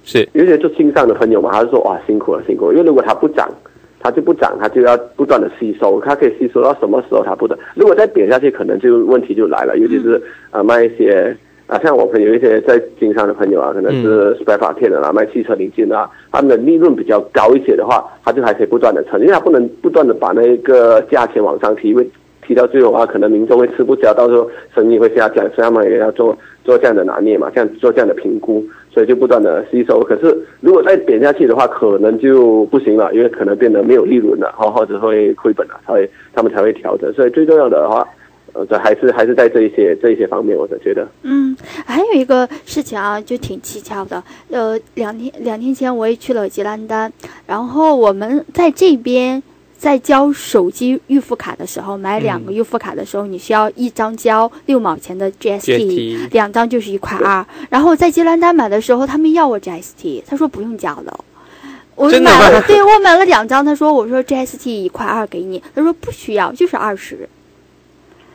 是。有一些做经商的朋友嘛，他就说哇辛苦了辛苦了，因为如果它不涨，它就不涨，它就要不断的吸收，它可以吸收到什么时候它不涨，如果再贬下去，可能就问题就来了，尤其是呃卖一些。啊，像我朋友一些在经商的朋友啊，可能是 spare part 片的啦，卖汽车零件的啊，他们的利润比较高一些的话，他就还可以不断的撑，因为他不能不断的把那个价钱往上提，因为提到最后啊，可能民众会吃不消，到时候生意会下降，所以他们也要做做这样的拿捏嘛，这样做这样的评估，就不断的吸收。可是如果再贬下去的话，可能就不行了，因为可能变得没有利润了，或或者会亏本了，才会他们才会调整。所以最重要的话，呃，这还是还是在这一些这一些方面，我是觉得。嗯，还有一个事情啊，就挺蹊跷的。呃，两天两天前我也去了吉兰丹，然后我们在这边在交手机预付卡的时候，买两个嗯预付卡的时候，你需要一张交六毛钱的 GST，GST 两张就是一块二。然后在吉兰丹买的时候，他们要我 GST，他说不用交了。我买了，对我买了两张。他说：“我说 GST 一块二给你。”他说不需要，就是二十。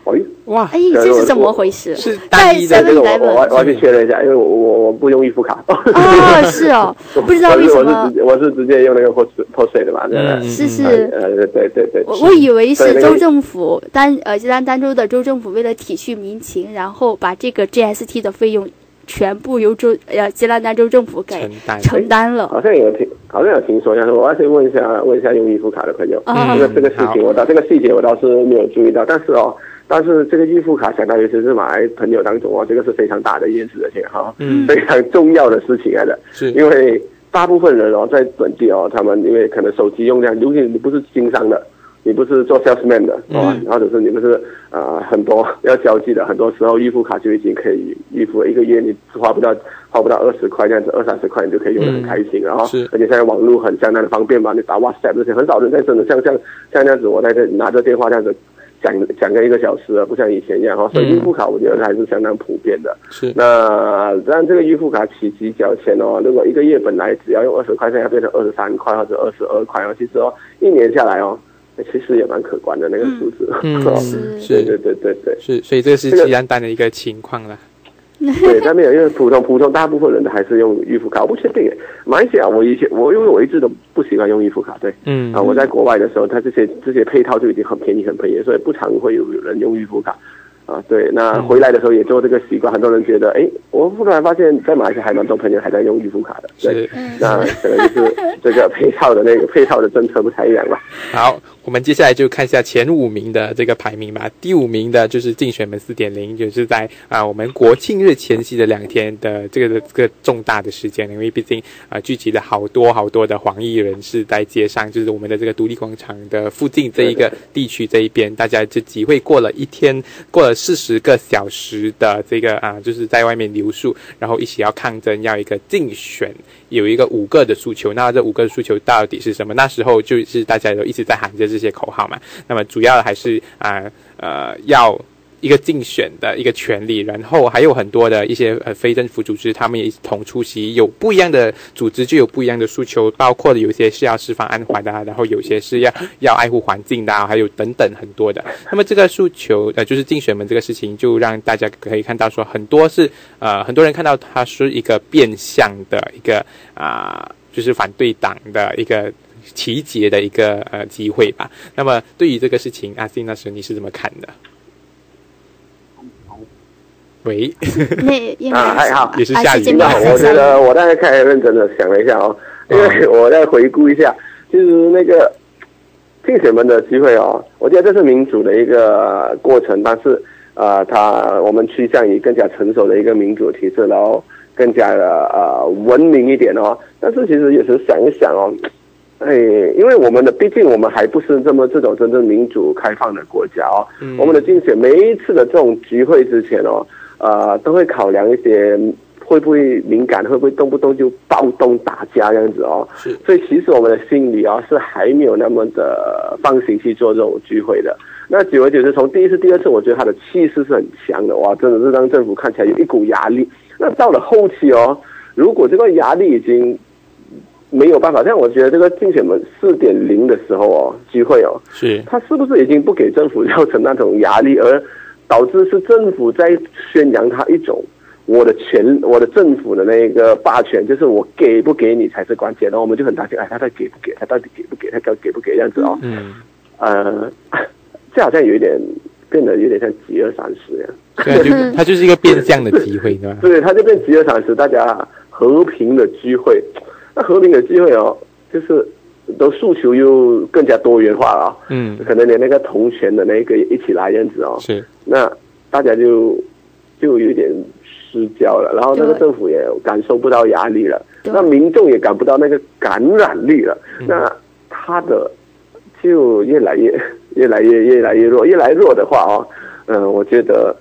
哎，哇，哎，这是怎么回事？是在单一的这个我 7-Eleven 我我去确认一下，因为我我我不用预付卡。哦，是哦，*laughs* 不知道为什我么。是。我是直接用那个 post post 的嘛，对是是，呃，对对对，我我以为是州政府丹呃吉兰丹州的州政府为了体恤民情，然后把这个 GST 的费用全部由州呃吉兰丹州政府给承担。了。好像有听，好像有听说，但是我要先问一下，问一下用预付卡的朋友，啊。这个这个事情我倒这个细节我倒是没有注意到，但是哦，但是这个预付卡相当于是马来朋友当中啊，这个是非常大的一件事情哈，嗯。非常重要的事情来的，是。因为大部分人哦在本地哦，他们因为可能手机用量，尤其你不是经商的。你不是做 salesman 的，哦，嗯或者是你不是呃很多要交际的，很多时候预付卡就已经可以预付一个月，你花不到花不到二十块这样子，二三十块你就可以用的很开心，然后是。而且现在网络很相当的方便嘛，你打 WhatsApp 这些很少人在真的像像像这样子，我在这拿着电话这样子讲讲个一个小时，不像以前一样哈，所以嗯预付卡我觉得还是相当普遍的。是那让这个预付卡起几角钱哦，如果一个月本来只要用二十块，现在变成二十三块或者二十二块哦，其实哦一年下来哦，其实也蛮可观的那个数字。嗯 *laughs* 哦是对对对对对。是，所以这是这个鸡蛋蛋的一个情况啦。*laughs* 对，但没有，因为普通普通大部分人都还是用预付卡，我不确定耶。马来西亚我以前我因为我一直都不习惯用预付卡，对，嗯啊，我在国外的时候，它这些这些配套就已经很便宜很便宜，所以不常会有有人用预付卡。啊，对，那回来的时候也做这个习惯，很多人觉得，哎，我忽然发现，在马来西亚还蛮多朋友还在用预付卡的，对是，那可能就是这个配套的那个配套的政策不太一样吧。好，我们接下来就看一下前五名的这个排名吧。第五名的就是竞选门四点零，就是在啊、我们国庆日前夕的两天的这个这个重大的时间，因为毕竟啊、聚集了好多好多的黄衣人士在街上，就是我们的这个独立广场的附近这一个地区这一边，大家就集会过了一天，过了四十个小时的这个啊、就是在外面留宿，然后一起要抗争，要一个竞选，有一个五个的诉求。那这五个诉求到底是什么？那时候就是大家都一直在喊着这些口号嘛。那么主要还是啊呃要。一个竞选的一个权利，然后还有很多的一些呃非政府组织，他们也一同出席，有不一样的组织就有不一样的诉求，包括有些是要释放安华的啊，然后有些是要要爱护环境的啊，还有等等很多的。那么这个诉求呃就是竞选门这个事情，就让大家可以看到说很多是呃很多人看到它是一个变相的一个啊、就是反对党的一个。集结的一个呃机会吧。那么对于这个事情，阿信那时你是怎么看的？喂，那啊还好也是下雨这边那我觉得我大概开始认真的想了一下哦，因为我再回顾一下，其实那个竞选们的机会哦，我觉得这是民主的一个过程，但是呃，它我们趋向于更加成熟的一个民主体制，然后更加的呃文明一点哦。但是其实有时候想一想哦，哎，因为我们的毕竟我们还不是这么这种真正民主开放的国家哦，嗯。我们的竞选每一次的这种集会之前哦，呃，都会考量一些会不会敏感，会不会动不动就暴动打架这样子哦。是，所以其实我们的心里啊是还没有那么的放心去做这种聚会的。那久而久之，从第一次、第二次，我觉得他的气势是很强的哇，真的是让政府看起来有一股压力。那到了后期哦，如果这个压力已经没有办法，像我觉得这个竞选门四点零的时候哦，聚会哦，是，他是不是已经不给政府造成那种压力而？导致是政府在宣扬他一种我的权，我的政府的那个霸权，就是我给不给你才是关键。然后我们就很担心，哎，他到底给不给？他到底给不给？他给给不给？这样子哦，嗯，呃，这好像有一点变得有点像饥饿三十样。对、啊，就他就是一个变相的机会，对吧？*laughs* 对，他就变饥饿三十，大家和平的机会。那和平的机会哦，就是都诉求又更加多元化了，嗯，可能连那个铜钱的那个也一起来样子哦，是，那大家就就有点失焦了，然后那个政府也感受不到压力了，那民众也感不到那个感染力了，那他的就越来越越来越越来越弱，越来越弱的话哦，嗯、我觉得。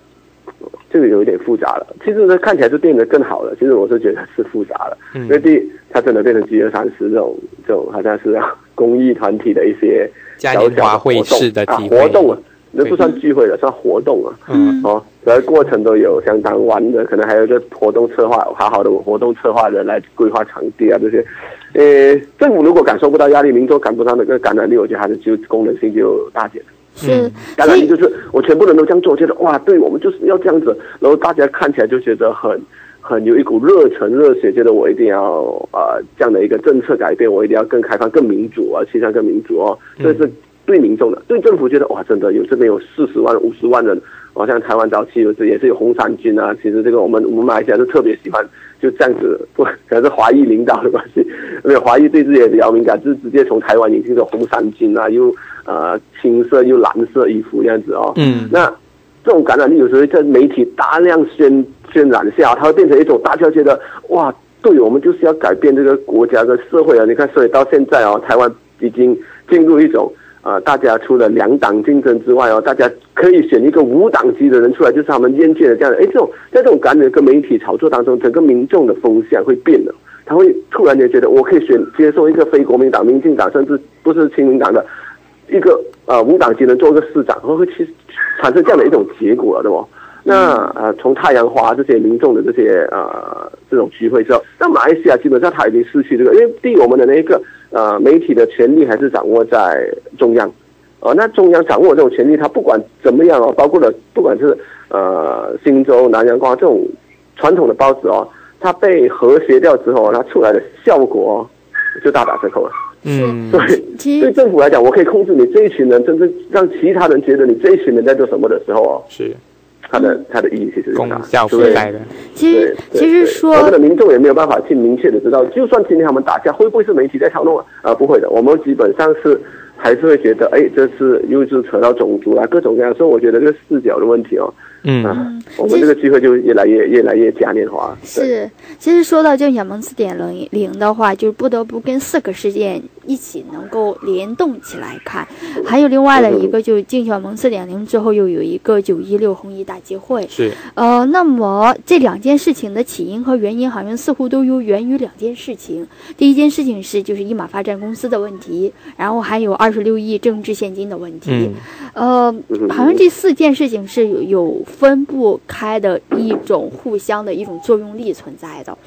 就有一点复杂了。其实呢看起来是变得更好了，其实我是觉得是复杂了。嗯，因为第一，它真的变成饥饿三十这种这种，好像是公益团体的一些小小会式的活动啊，那不算聚会了，算活动啊。嗯，哦，整个过程都有相当玩的，可能还有个活动策划，好好的活动策划人来规划场地啊这些。呃，政府如果感受不到压力，民众赶不上那个感染率，我觉得还是就功能性就大减。是，当然就是我全部人都这样做，觉得哇，对我们就是要这样子，然后大家看起来就觉得很很有一股热忱热血，觉得我一定要啊、呃、这样的一个政策改变，我一定要更开放、更民主啊，倾向更民主哦，这是对民众的，对政府觉得哇，真的有这边有四十万、五十万人好像台湾早期有也是有红三军啊，其实这个我们我们马来西亚是特别喜欢就这样子，*laughs* 不可能是华裔领导的关系，因为华裔对自己也比较敏感，就是直接从台湾引进的红三军啊，又呃青色又蓝色衣服这样子哦，嗯，那这种感染力有时候在媒体大量宣渲染下，它会变成一种大家觉得哇，对我们就是要改变这个国家的社会啊，你看所以到现在啊、哦，台湾已经进入一种。啊，大家除了两党竞争之外哦，大家可以选一个无党籍的人出来，就是他们厌倦的这样的。哎，这种在这种感染跟媒体炒作当中，整个民众的风向会变了，他会突然间觉得我可以选接受一个非国民党、民进党，甚至不是亲民党的一个呃无党籍人做一个市长，会会去产生这样的一种结果了，对不？那呃，从太阳花这些民众的这些呃这种机会之后，那马来西亚基本上它已经失去这个，因为第我们的那一个呃，媒体的权利还是掌握在中央。呃，那中央掌握这种权利，他不管怎么样哦，包括了，不管是呃新州、南洋光这种传统的报纸哦，它被和谐掉之后，它出来的效果，就大打折扣了。嗯，所以，对政府来讲，我可以控制你这一群人，甚至让其他人觉得你这一群人在做什么的时候哦。是。它的它的意义其实功效不在的。其实其实说，他们的民众也没有办法去明确的知道，就算今天他们打架，会不会是媒体在操弄啊？啊，不会的，我们基本上是还是会觉得，哎，这是又是扯到种族啊，各种各样。所以我觉得这个视角的问题哦，嗯，我们这个机会就越来越越来越嘉年华。是，其实说到静小萌四点零零的话，就不得不跟四个事件一起能够联动起来看。还有另外的一个，就是静小萌四点零之后又有一个九一六红衣大集会。是，呃，那么这两件事情的起因和原因，好像似乎都由源于两件事情。第一件事情是就是一马发展公司的问题，然后还有二十六亿政治现金的问题。嗯，呃，好像这四件事情是有有。分不开的一种互相的一种作用力存在的。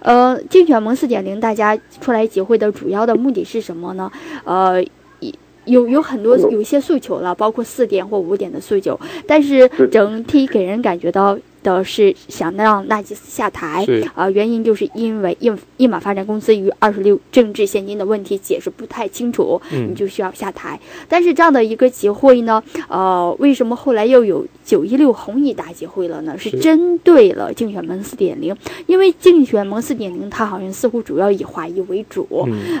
呃竞选盟四点零大家出来集会的主要的目的是什么呢？呃有有很多有些诉求了包括四点或五点的诉求但是整体给人感觉到的是想让纳吉斯下台，啊，原因就是因为印印马发展公司与二十六政治现金的问题解释不太清楚，你就需要下台。但是这样的一个集会呢，呃，为什么后来又有九一六红衣大集会了呢？是针对了竞选门四点零，因为竞选门四点零，它好像似乎主要以华裔为主，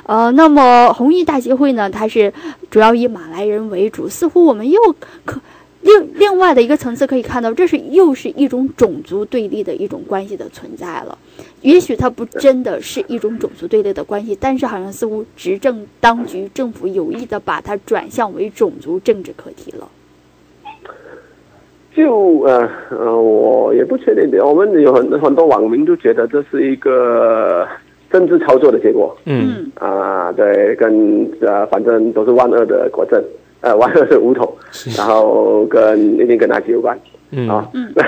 呃，那么红衣大集会呢，它是主要以马来人为主，似乎我们又可。另另外的一个层次可以看到这是又是一种种族对立的一种关系的存在了。也许它不真的是一种种族对立的关系但是好像似乎执政当局政府有意的把它转向为种族政治课题了。就呃呃我也不确定的我们有很很多网民都觉得这是一个政治操作的结果。嗯。啊对跟啊反正都是万恶的国政。呃完了是五桶，然后跟那边跟哪些有关。嗯啊，嗯那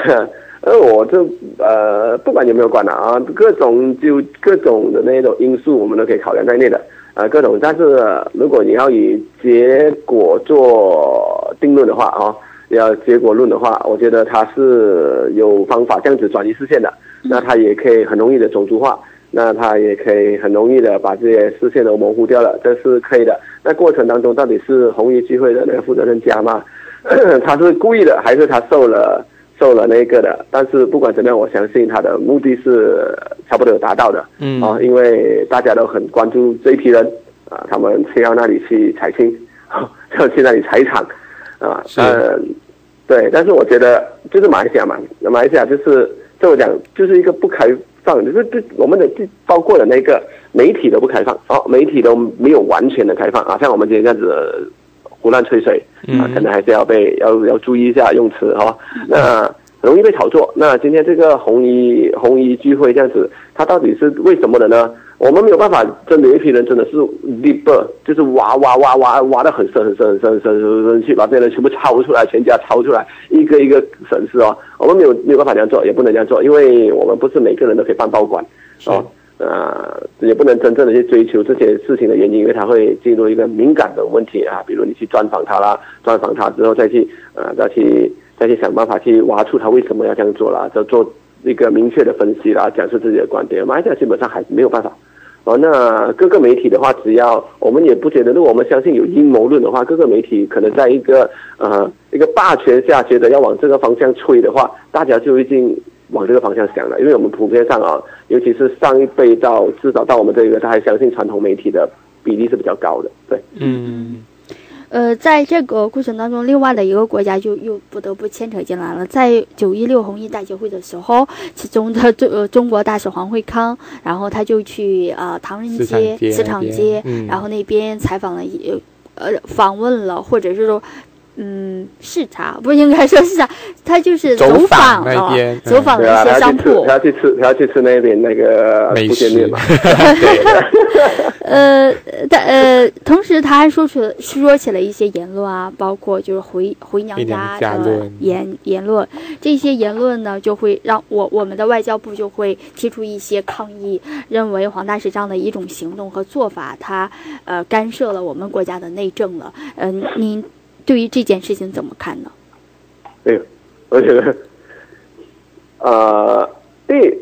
而我这呃，不管有没有关的啊，各种就各种的那种因素，我们都可以考量在内的，呃，各种。但是呃如果你要以结果做定论的话啊，要结果论的话，我觉得它是有方法这样子转移视线的，那它也可以很容易的种族化。那他也可以很容易的把这些视线都模糊掉了，这是可以的。那过程当中到底是红衣聚会的那个负责人加吗？*clears throat* 他是故意的，还是他受了受了那个的？但是不管怎么样，我相信他的目的是差不多有达到的。嗯啊，因为大家都很关注这一批人啊，他们非要那里去采青，*laughs* 要去那里采场啊。是嗯，对。但是我觉得就是马来西亚嘛，马来西亚就是这我讲，就是一个不开放，就是这我们的这包括了那个媒体都不开放，哦，媒体都没有完全的开放啊，像我们今天这样子。呃胡乱吹水啊，可能还是要被要要注意一下用词哈、那容易被炒作。那今天这个红衣红衣聚会这样子，它到底是为什么的呢？我们没有办法真的一批人真的是 deep，就是挖挖挖挖挖的很深很深很深很深很深去把这些人全部抄出来，全家抄出来，一个一个审视哦。我们没有没有办法这样做，也不能这样做，因为我们不是每个人都可以办报馆哦。呃，也不能真正的去追求这些事情的原因，因为它会进入一个敏感的问题啊。比如你去专访他啦，专访他之后再去呃再去再去想办法去挖出他为什么要这样做啦，就做一个明确的分析啦，讲述自己的观点。马来西亚基本上还是没有办法。哦，那各个媒体的话，只要我们也不觉得，如果我们相信有阴谋论的话，各个媒体可能在一个呃一个霸权下，觉得要往这个方向吹的话，大家就已经往这个方向想了。因为我们普遍上啊，尤其是上一辈到至少到我们这个，他还相信传统媒体的比例是比较高的。对，嗯呃，在这个过程当中，另外的一个国家就又不得不牵扯进来了。在九一六红衣大集会的时候，其中的中呃中国大使黄惠康，然后他就去呃唐人街、街市场街，嗯然后那边采访了一呃访问了，或者是说。嗯，视察不应该说视察，他就是走走访那边，走访一些商他要去吃，铺他。要去吃，他要去吃那边那个美食福建面嘛。*laughs* *laughs* 呃，但呃，同时他还说出说起了一些言论啊，包括就是回回娘家的言言论，这些言论呢，就会让我我们的外交部就会提出一些抗议，认为黄大使这样的一种行动和做法，他呃干涉了我们国家的内政了。嗯、您对于这件事情怎么看呢？对，我觉得，呃，因为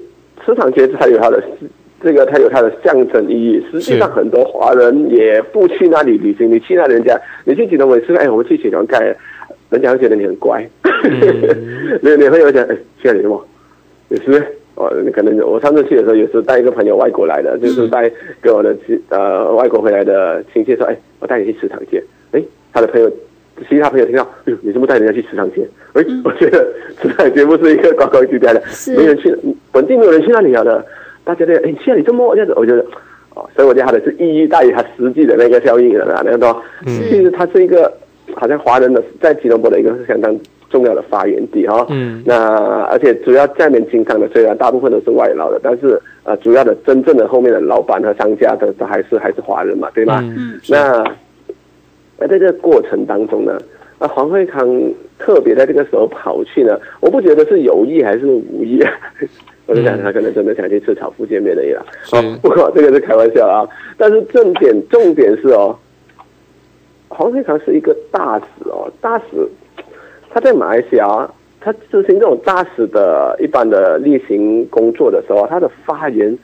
市场街它有它的这个，它有它的象征意义。实际上，很多华人也不去那里旅行，你去那人家，你去吉隆坡吃，哎，我们去雪龙盖，人家会觉得你很乖。你 *laughs* 你会有讲，哎，去那里什么？也是。哦，可能我上次去的时候，也是带一个朋友外国来的，就是带跟我的亲呃外国回来的亲戚说，哎，我带你去市场街。哎，他的朋友其他朋友听到，哎呦，你怎么带人家去池塘街？哎，我觉得池塘街不是一个观光地带的，没人去，本地没有人去那里了的。大家都哎，去那里这么这样子，我觉得，哦，所以我觉得它的是意义大于它实际的那个效应了啦，那个多。是其实它是一个好像华人的在吉隆坡的一个相当重要的发源地哈、嗯那而且主要在那边经商的，虽然大部分都是外劳的，但是呃，主要的真正的后面的老板和商家的都还是还是华人嘛，对吗？嗯那那在这个过程当中呢，那黄惠康特别在这个时候跑去呢，我不觉得是有意还是无意，*laughs* 我就想他可能真的想去吃炒福建面而已啦。哦，不过这个是开玩笑啊。但是重点重点是哦，黄惠康是一个大使哦，大使他在马来西亚，他执行这种大使的一般的例行工作的时候，他的发言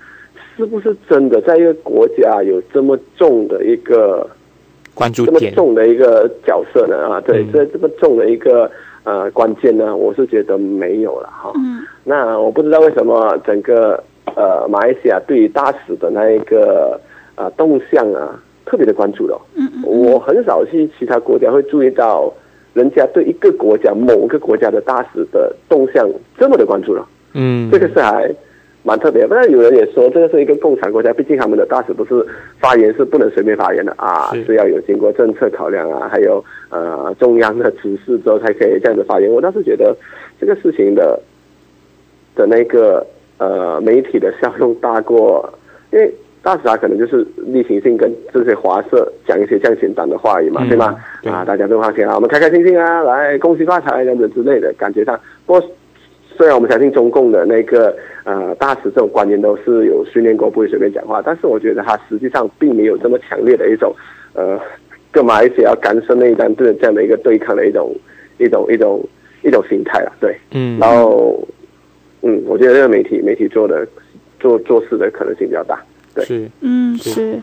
是不是真的在一个国家有这么重的一个关注点，重的一个角色呢？啊，对，嗯这这么重的一个呃关键呢，我是觉得没有了哈。嗯那我不知道为什么整个呃马来西亚对于大使的那一个呃动向啊特别的关注了。嗯嗯我很少去其他国家会注意到人家对一个国家某个国家的大使的动向这么的关注了。嗯，这个是还蛮特别。不然有人也说这个是一个共产国家，毕竟他们的大使不是发言是不能随便发言的啊，是是要有经过政策考量啊，还有呃中央的指示之后才可以这样子发言。我倒是觉得这个事情的的那个呃媒体的效用大过，因为大使他可能就是例行性跟这些华社讲一些这样简单的话语嘛，嗯对吗？对啊，大家都放心啊，我们开开心心啊，来恭喜发财这样子之类的感觉上。不过虽然我们相信中共的那个呃大使这种官员都是有训练过，不会随便讲话，但是我觉得他实际上并没有这么强烈的一种呃跟马来西亚干涉内战对这样的一个对抗的一种一种一种一种心态了，对。嗯然后，嗯，我觉得这个媒体媒体做的做做事的可能性比较大。对是嗯，是是，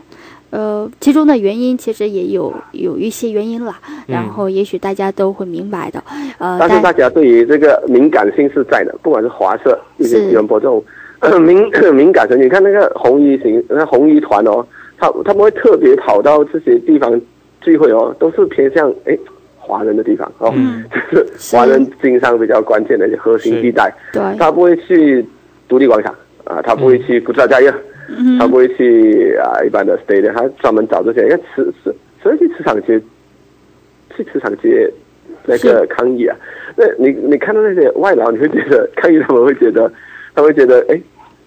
呃，其中的原因其实也有有一些原因啦，然嗯后也许大家都会明白的，呃，但是大家对于这个敏感性是在的，不管是华社、以及是吉隆坡这种、*coughs* 呃、敏 *coughs* 敏感神经，你看那个红衣行那红衣团哦，他他们会特别跑到这些地方聚会哦，都是偏向哎华人的地方哦，嗯。就是是。华人经商比较关键的一些核心地带，对，他不会去独立广场啊，他不会去古扎加耶。嗯他不会去啊一般的 stadium，他专门找这些，因为磁磁，所以去磁场街，去磁场街那个抗议啊，那你你看到那些外劳，你会觉得抗议他们会觉得，他会觉得哎，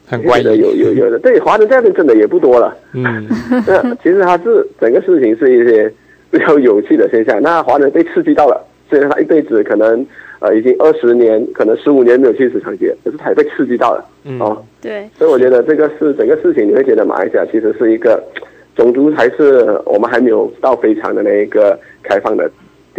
很怪。的，有有有的，对，华人在那边真的也不多了。嗯。*laughs* 那其实他是整个事情是一些比较有趣的现象。那华人被刺激到了，虽然他一辈子可能呃已经二十年，可能十五年没有去市场街，可是他也被刺激到了、嗯哦。对，所以我觉得这个是整个事情，你会觉得马来西亚其实是一个种族还是我们还没有到非常的那一个开放的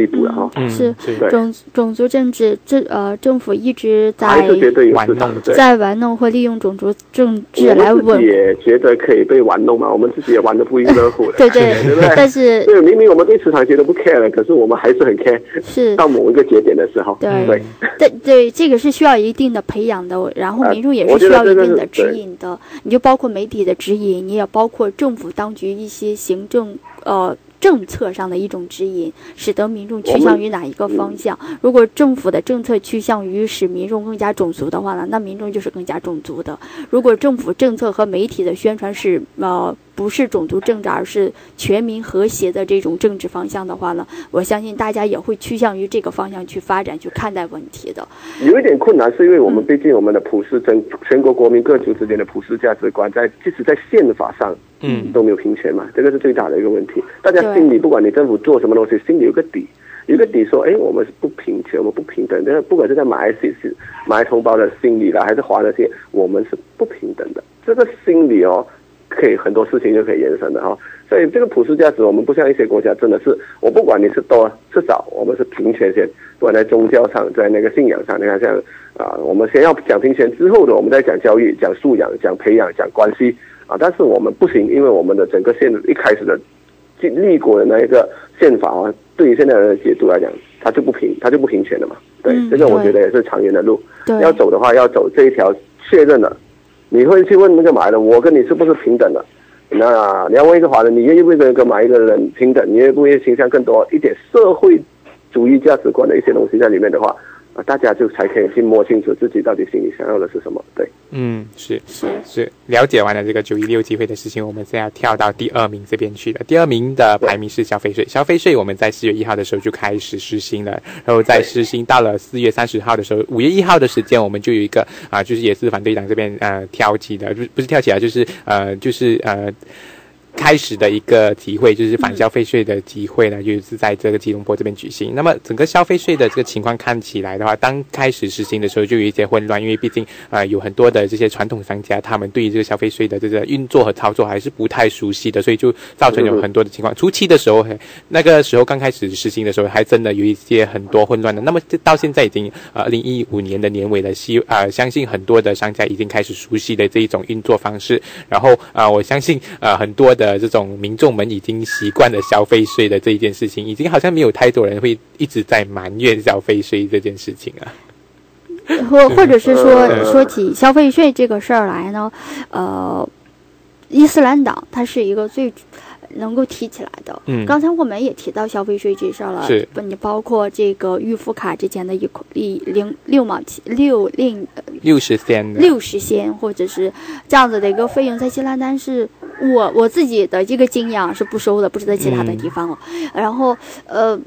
地步了哈。嗯是是对种种族政治这呃政府一直在是绝对有市玩弄场的，在玩弄或利用种族政治来稳们自己也觉得可以被玩弄嘛，我们自己也玩的不亦乐乎的。对对对不对？但是对，明明我们对市场觉得不 care 了，可是我们还是很 care。是到某一个节点的时候，对对，对对，这个是需要一定的培养的，然后呃民众也是需要一定的指引的。你就包括媒体的指引，你也包括政府当局一些行政呃政策上的一种指引，使得民众趋向于哪一个方向。如果政府的政策趋向于使民众更加种族的话呢，那民众就是更加种族的。如果政府政策和媒体的宣传是呃不是种族政治，而是全民和谐的这种政治方向的话呢，我相信大家也会趋向于这个方向去发展、去看待问题的。有一点困难，是因为我们嗯毕竟我们的普世整全国国民各族之间的普世价值观，在即使在宪法上，嗯都没有平权嘛，这个是最大的一个问题。大家心里不管你政府做什么东西，心里有个底，有个底说，哎，我们是不平权，我们不平等。但是不管是在马来西亚马来同胞的心里了，还是华人心里，我们是不平等的。这个心理哦，可以很多事情就可以延伸的哈、哦。所以这个普世价值，我们不像一些国家，真的是我不管你是多是少，我们是平权先，不管在宗教上，在那个信仰上，你看像啊，我们先要讲平权，之后的我们再讲教育、讲素养、讲培养、讲关系啊。但是我们不行，因为我们的整个宪一开始的立国的那一个宪法啊，对于现在人的解读来讲，它就不平，它就不平权了嘛。对，嗯这个我觉得也是长远的路。要走的话，要走这一条确认了。你会去问那个买的，我跟你是不是平等的？那你要问一个华人，你愿意不愿意跟马来一个人平等？你愿不愿意倾向更多一点社会主义价值观的一些东西在里面的话，啊，大家就才可以去摸清楚自己到底心里想要的是什么。对，嗯，是是是了解完了这个九一六机会的事情，我们现在要跳到第二名这边去了。第二名的排名是消费税，消费税我们在四月一号的时候就开始实行了，然后在实行到了四月三十号的时候，五月一号的时间我们就有一个啊、就是也是反对党这边呃挑起的，不不是挑起来，就是呃就是呃。开始的一个集会，就是反消费税的集会呢，就是在这个吉隆坡这边举行。那么整个消费税的这个情况看起来的话，当开始实行的时候就有一些混乱，因为毕竟呃有很多的这些传统商家，他们对于这个消费税的这个运作和操作还是不太熟悉的，所以就造成有很多的情况。初期的时候，那个时候刚开始实行的时候，还真的有一些很多混乱的。那么到现在已经呃二零一五年的年尾了，希呃相信很多的商家已经开始熟悉的这一种运作方式。然后啊、呃，我相信呃很多的这种民众们已经习惯了消费税的这一件事情，已经好像没有太多人会一直在埋怨消费税这件事情啊。或 *laughs* 或者是说呃说起消费税这个事儿来呢，呃，伊斯兰党它是一个最能够提起来的。嗯刚才我们也提到消费税这事儿了，是不你包括这个预付卡之前的一块一零六毛七六令呃六十仙，六十仙，或者是这样子的一个费用，在吉兰丹是我我自己的这个经验啊是不收的，不知道其他的地方哦。然后呃。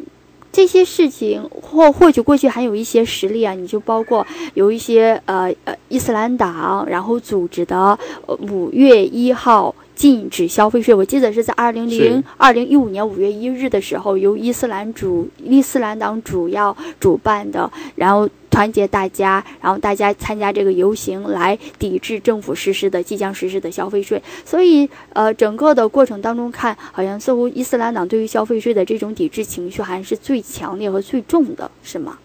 这些事情，或或许过去还有一些实例啊，你就包括有一些呃呃伊斯兰党，然后组织的呃五月一号禁止消费税，我记得是在二零零二零一五年五月一日的时候，由伊斯兰主伊斯兰党主要主办的，然后团结大家，然后大家参加这个游行来抵制政府实施的即将实施的消费税。所以，呃，整个的过程当中看，好像似乎伊斯兰党对于消费税的这种抵制情绪还是最强烈和最重的，是吗？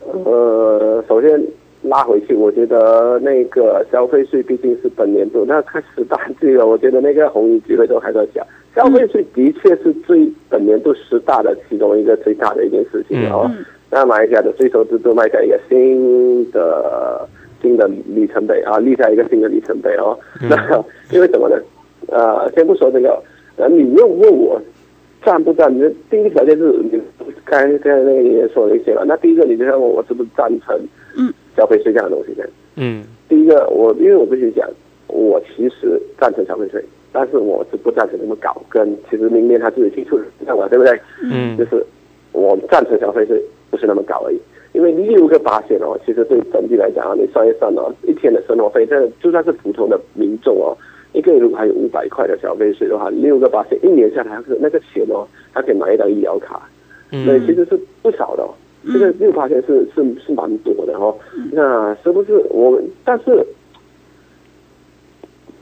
呃，首先拉回去，我觉得那个消费税毕竟是本年度，那看十大这个，我觉得那个红利机会都还在讲，消费税的确是最本年度十大的其中一个最大的一件事情哦。嗯那马来西亚的税收制度迈向一个新的新的里程碑啊，立下一个新的里程碑哦。那因为什么呢？呃，先不说这个，呃，你又问我赞不赞？你的第一个条件是你刚才刚才那个你也说了一些了。那第一个，你就要问我是不是赞成嗯消费税这样的东西呢？嗯第一个，我因为我必须讲，我其实赞成消费税，但是我是不赞成那么搞。跟其实明年他自己提出的，看嘛，对不对？嗯就是我赞成消费税不是那么高而已，因为六个八千哦，其实对本地来讲啊，你算一算哦，一天的生活费，这就算是普通的民众哦，一个月如果还有五百块的消费税的话，六个八千一年下来，是那个钱哦，他可以买一张医疗卡，那，其嗯实是不少的、哦。这个六八千是是是蛮多的哦，那是不是我们？但是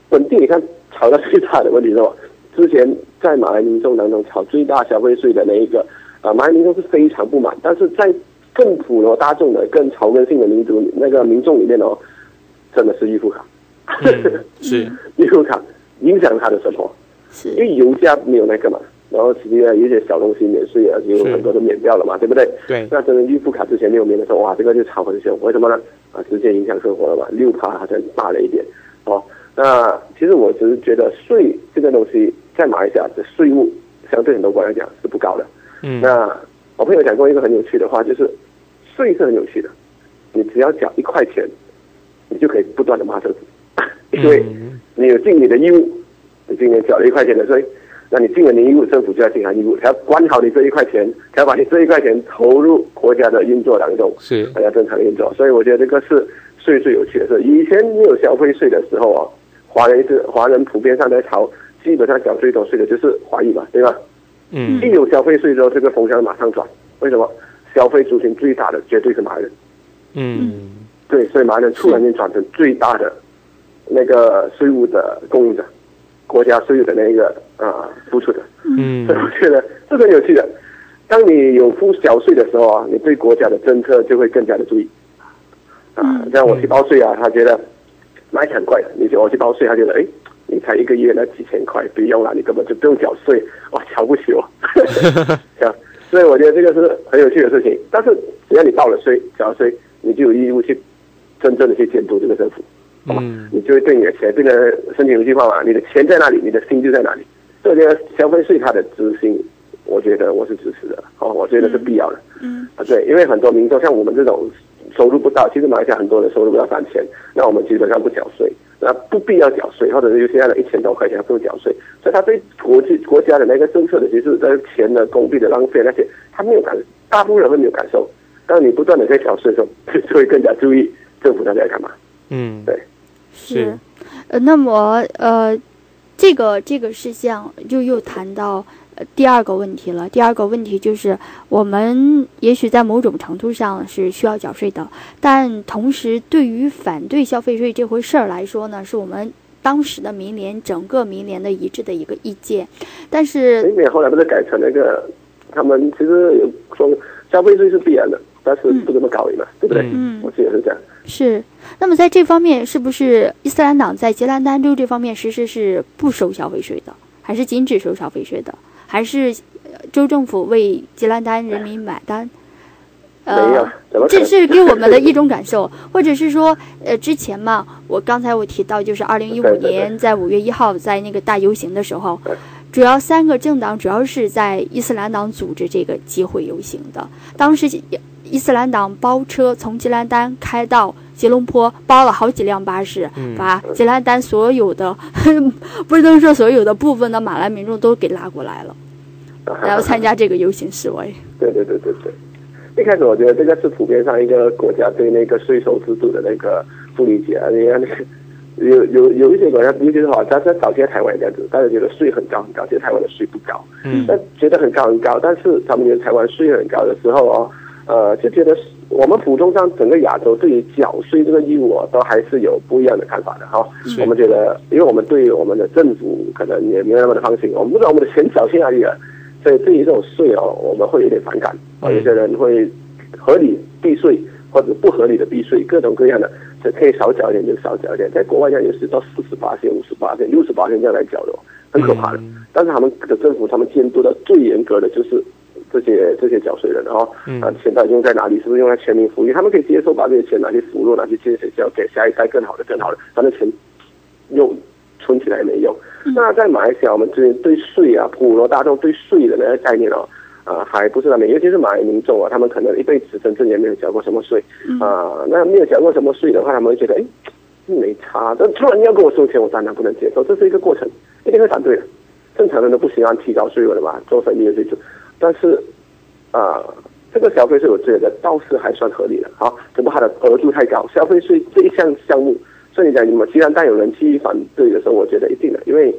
本地你看吵到最大的问题是什么？之前在马来民众当中吵最大消费税的那一个啊，马来民众是非常不满，但是在更普罗大众的、更草根性的民族那个民众里面哦，真的是预付卡，嗯是预付卡影响他的生活。是因为油价没有那个嘛，然后其实有一些小东西免税啊，有是很多都免掉了嘛，对不对？对那真的预付卡之前没有免的时候，哇，这个就超很凶，为什么呢？啊，直接影响生活了嘛，六趴好像大了一点哦。那其实我只是觉得税这个东西在马来西亚的税务相对很多国家来讲是不高的。嗯那我朋友讲过一个很有趣的话，就是税是很有趣的，你只要缴一块钱，你就可以不断的骂政府，*coughs* 因为嗯你有尽你的义务，你今年缴了一块钱的税，那你尽了你义务，政府就要尽他义务，他要管好你这一块钱，他要把你这一块钱投入国家的运作当中，是大家正常运作。所以我觉得这个是税最有趣的事。以前没有消费税的时候啊，华人是华人普遍上在朝，基本上缴最多税的就是华裔嘛，对吧？嗯一有消费税之后，这个风向马上转。为什么？消费族群最大的绝对是马来人，嗯对，所以马来人突然间转成最大的那个税务的供应者，国家税务的那一个啊、付出的。嗯所以我觉得这个很有趣的。当你有付缴税的时候啊，你对国家的政策就会更加的注意。啊，像我去报税啊，他觉得买很贵的，你就我去报税，他觉得哎，你才一个月那几千块，不用了，你根本就不用缴税，我，瞧不起我。*laughs* 这样，所以我觉得这个是很有趣的事情。但是只要你报了税、缴了税，你就有义务去真正的去监督这个政府。嗯你就会对你的钱，这个申请有句话嘛，你的钱在哪里，你的心就在哪里。这个消费税它的执行，我觉得我是支持的，哦，我觉得是必要的。嗯啊，对，因为很多民众像我们这种收入不到，其实马来西亚很多人收入不到三千，那我们基本上不缴税，那不必要缴税，或者是有些人的一千多块钱不用缴税，所以他对国际国家的那个政策的，其实那个钱的公币的浪费那些，他没有感，大部分人会没有感受。当你不断的在缴税的时候，就会更加注意政府到底在干嘛。嗯对是，呃，那么呃，这个这个事项就又谈到呃第二个问题了。第二个问题就是，我们也许在某种程度上是需要缴税的，但同时对于反对消费税这回事儿来说呢，是我们当时的民联整个民联的一致的一个意见。但是民联后来不是改成那个，他们其实有说消费税是必然的，但是不这么高而已嘛，对不对？嗯我记得是这样。是，那么在这方面，是不是伊斯兰党在吉兰丹州这方面实施是不收消费税的，还是禁止收消费税的，还是呃州政府为吉兰丹人民买单？呃？这是给我们的一种感受，或者是说，呃，之前嘛，我刚才我提到，就是二零一五年在五月一号在那个大游行的时候，主要三个政党主要是在伊斯兰党组织这个集会游行的。当时伊斯兰党包车从吉兰丹开到吉隆坡，包了好几辆巴士，嗯把吉兰丹所有的 *laughs* 不能说所有的部分的马来民众都给拉过来了，*laughs* 然后参加这个游行示威。对对对对对。一开始我觉得这个是普遍上一个国家对那个税收制度的那个不理解啊，你看那个 *laughs* 有有有一些国家，尤其是好像在早些台湾这样子，大家觉得税很高很高，其实台湾的税不高，嗯但觉得很高很高，但是他们觉得台湾税很高的时候哦，呃，就觉得我们普通上整个亚洲对于缴税这个义务啊，都还是有不一样的看法的哈、是我们觉得，因为我们对我们的政府可能也没有那么的放心，我们不知道我们的钱缴去哪里了，所以对于这种税哦，我们会有点反感有些人会合理避税或者不合理的避税，各种各样的，这可以少缴一点就少缴一点。在国外这样有时到四十八线、五十八线、六十八线这样来缴的哦，很可怕的。嗯但是他们的政府，他们监督的最严格的就是这些这些缴税人，然后嗯啊，钱到底用在哪里？是不是用在全民福利？他们可以接受把这些钱拿去扶弱，拿去建学校，给下一代更好的、更好的，反正钱用存起来也没用。那在马来西亚，我们这边对税啊，普罗大众对税的那个概念哦，啊、还不是那么，尤其是马来民众啊，他们可能一辈子真正也没有缴过什么税啊、那没有缴过什么税的话，他们会觉得，哎，没差。但突然要跟我收钱，我当然不能接受，这是一个过程，一定会反对的。正常人都不喜欢提高税额的嘛，做生意的这种。但是啊、这个消费税我觉得倒是还算合理的，好，只不过它的额度太高。消费税这一项项目，所以讲你们既然带有人去反对的时候，我觉得一定的，因为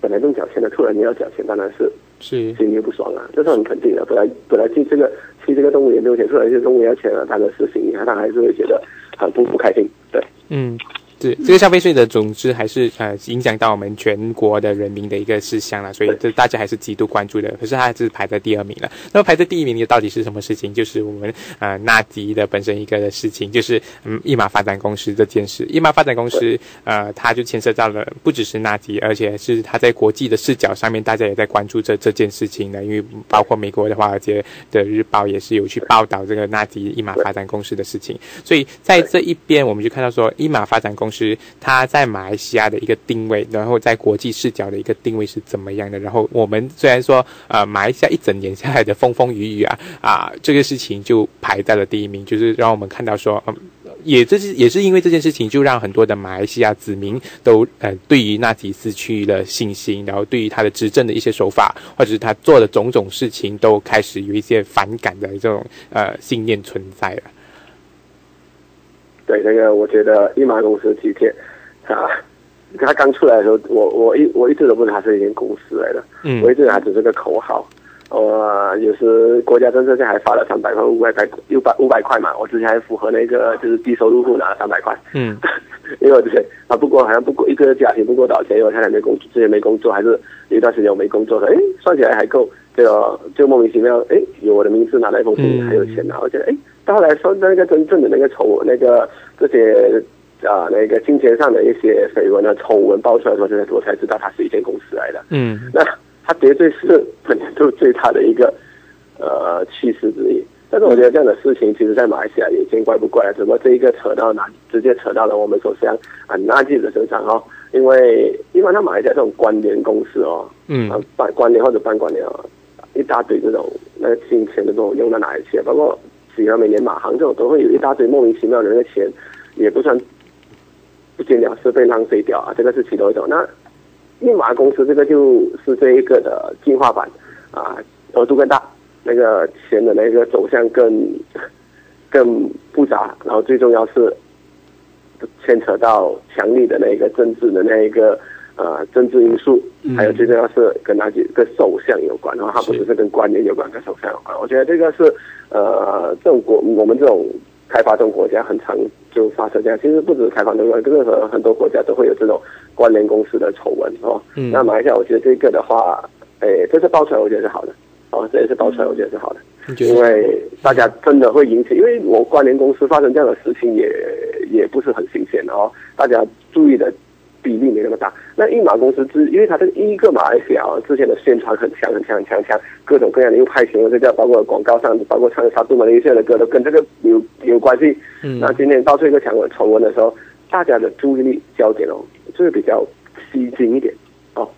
本来不用缴钱的，突然你要缴钱，当然是是心里不爽啊，这是很肯定的。本来本来去这个去这个动物园没有钱，突然去动物园要钱了，他的是心里他还是会觉得很不不开心。对，嗯，是这个消费税的总之还是呃影响到我们全国的人民的一个事项了，所以这大家还是极度关注的。可是它还是排在第二名了。那么排在第一名的到底是什么事情？就是我们呃纳吉的本身一个的事情，就是嗯一马发展公司这件事。一马发展公司呃，它就牵涉到了不只是纳吉，而且是它在国际的视角上面，大家也在关注这这件事情呢。因为包括美国的华尔街的日报也是有去报道这个纳吉一马发展公司的事情。所以在这一边，我们就看到说，一马发展公司它在马来西亚的一个定位，然后在国际视角的一个定位是怎么样的？然后我们虽然说，呃，马来西亚一整年下来的风风雨雨啊，啊，这个事情就排在了第一名，就是让我们看到说，嗯。也这是也是因为这件事情，就让很多的马来西亚子民都呃对于纳吉斯去了信心，然后对于他的执政的一些手法，或者是他做的种种事情，都开始有一些反感的这种呃信念存在了。对，那个我觉得一马公司今天啊，他刚出来的时候，我我一我一直都不知道它是一间公司来的，嗯我一直以为它只是个口号。呃，有时国家政策下还发了三百块、五百块、六百五百块嘛，我之前还符合那个就是低收入户拿了三百块，嗯 *laughs* 因为我之前啊，不过好像不过一个家庭不过多少钱，因为我太太没工作，之前没工作，还是有一段时间我没工作，哎，算起来还够，就就莫名其妙，哎，有我的名字拿那封信，嗯还有钱拿，我觉得哎，到后来说那个真正的那个丑那个这些啊那个金钱上的一些绯闻啊丑闻爆出来的时候，现在我才知道它是一间公司来的。嗯那它绝对是本年度最大的一个呃趋势之一。但是我觉得这样的事情，其实在马来西亚也见怪不怪了。只不过这一个扯到哪，直接扯到了我们首相啊纳吉的身上哦。因为一般他马来西亚这种关联公司哦，嗯啊办关联或者办关联哦，一大堆这种那个金钱的这种用到哪一些？包括只要每年马航这种都会有一大堆莫名其妙的那个钱，也不算不见了事被浪费掉啊，这个是其中一种。那密码公司这个就是这一个的进化版啊，额度更大，那个钱的那个走向更更复杂，然后最重要是牵扯到强力的那个政治的那一个呃政治因素，嗯还有最重要是跟那几跟首相有关，然后它不只是跟官员有关，跟首相有关。我觉得这个是呃这种国我们这种开发中国家很常就发生这样，其实不止开发中国家，任何很多国家都会有这种关联公司的丑闻哦。嗯那马来西亚，我觉得这个的话，诶，这次爆出来，我觉得是好的。哦，这也是爆出来，我觉得是好的，因为大家真的会引起，因为我关联公司发生这样的事情也也不是很新鲜的哦，大家注意的比例没那么大。那一马公司之，因为它这一个马来西亚之前的宣传很强很强很强强，各种各样的又派型，这叫包括广告上，包括唱沙杜马的一些的歌都跟这个有有关系。嗯那今天到这个强文重温的时候，大家的注意力焦点哦，就是比较吸睛一点哦。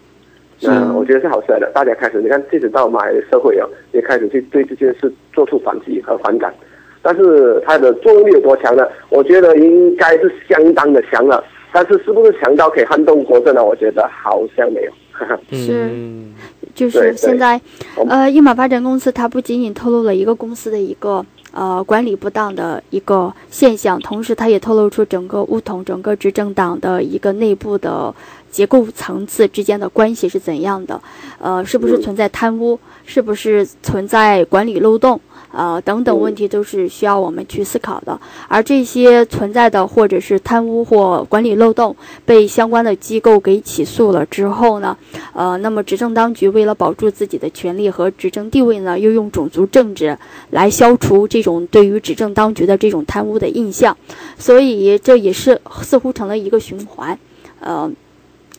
那我觉得是好事来的，大家开始你看，即使到马来社会哦，也开始去对这件事做出反击和反感。但是它的作用力有多强呢？我觉得应该是相当的强了。但是是不是强到可以撼动国政呢？我觉得好像没有。*laughs* 是嗯就是现在呃，一马发展公司它不仅仅透露了一个公司的一个呃管理不当的一个现象，同时它也透露出整个乌统整个执政党的一个内部的结构层次之间的关系是怎样的，呃，是不是嗯存在贪污，是不是存在管理漏洞。呃，等等嗯问题都是需要我们去思考的，而这些存在的或者是贪污或管理漏洞被相关的机构给起诉了之后呢，呃，那么执政当局为了保住自己的权利和执政地位呢，又用种族政治来消除这种对于执政当局的这种贪污的印象，所以这也是似乎成了一个循环，呃。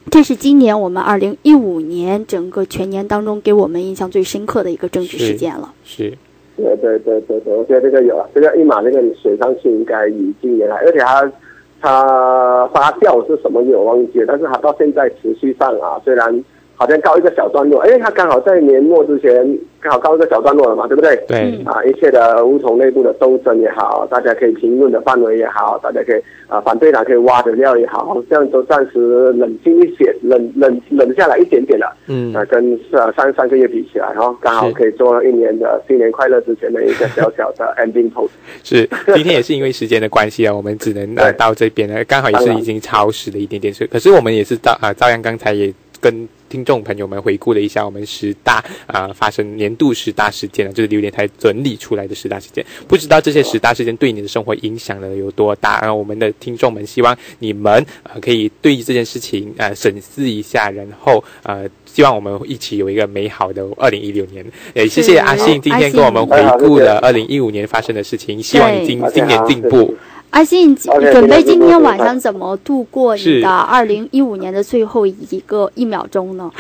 这是今年我们二零一五年整个全年当中给我们印象最深刻的一个政治事件了。是对对对对对，我觉得这个有啊，这个一码这个水上去应该已经也来，而且它它发酵是什么也忘记了，但是它到现在持续上啊，虽然好像告一个小段落，哎，他刚好在年末之前刚好告一个小段落了嘛，对不对？对啊，一切的乌统内部的斗争也好，大家可以评论的范围也好，大家可以啊反对党可以挖的料也好，这样都暂时冷静一些，冷冷冷下来一点点了。嗯啊，跟上上上个月比起来，然后刚好可以做一年的新年快乐之前的一个小小的 *laughs* ending post。是，今天也是因为时间的关系啊，我们只能呃到这边了，刚好也是已经超时了一点点，所以可是我们也是照啊、照样刚才也跟听众朋友们回顾了一下我们十大啊、发生年度十大事件啊，就是榴莲台整理出来的十大事件。不知道这些十大事件对你的生活影响了有多大？然后，我们的听众们希望你们呃可以对于这件事情呃审视一下，然后呃。希望我们一起有一个美好的二零一六年。也谢谢阿信今天跟我们回顾了二零一五年发生的事情，希望你今今年进步。阿信，准备今天晚上怎么度过你的二零一五年的最后一个一秒钟呢？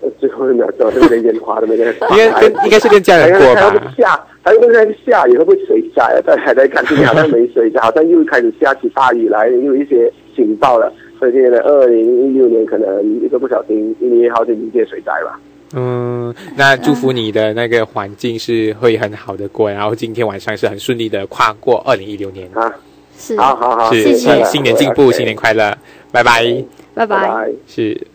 呃 *laughs* 最后一秒钟，这个烟花的那个，应该跟应该是跟家人过吧？下，还会在下雨，会不会水灾啊？在还在看今天好像没水灾，好像又开始下起大雨来，又有一些警报了。所以今年的二零一六年可能一个不小心，一年好几迎接水灾吧。嗯，那祝福你的那个环境是会很好的过，然后今天晚上是很顺利的跨过二零一六年。啊，是，好好好，是谢谢新年进步，新年快乐，拜拜。拜拜。拜拜。是。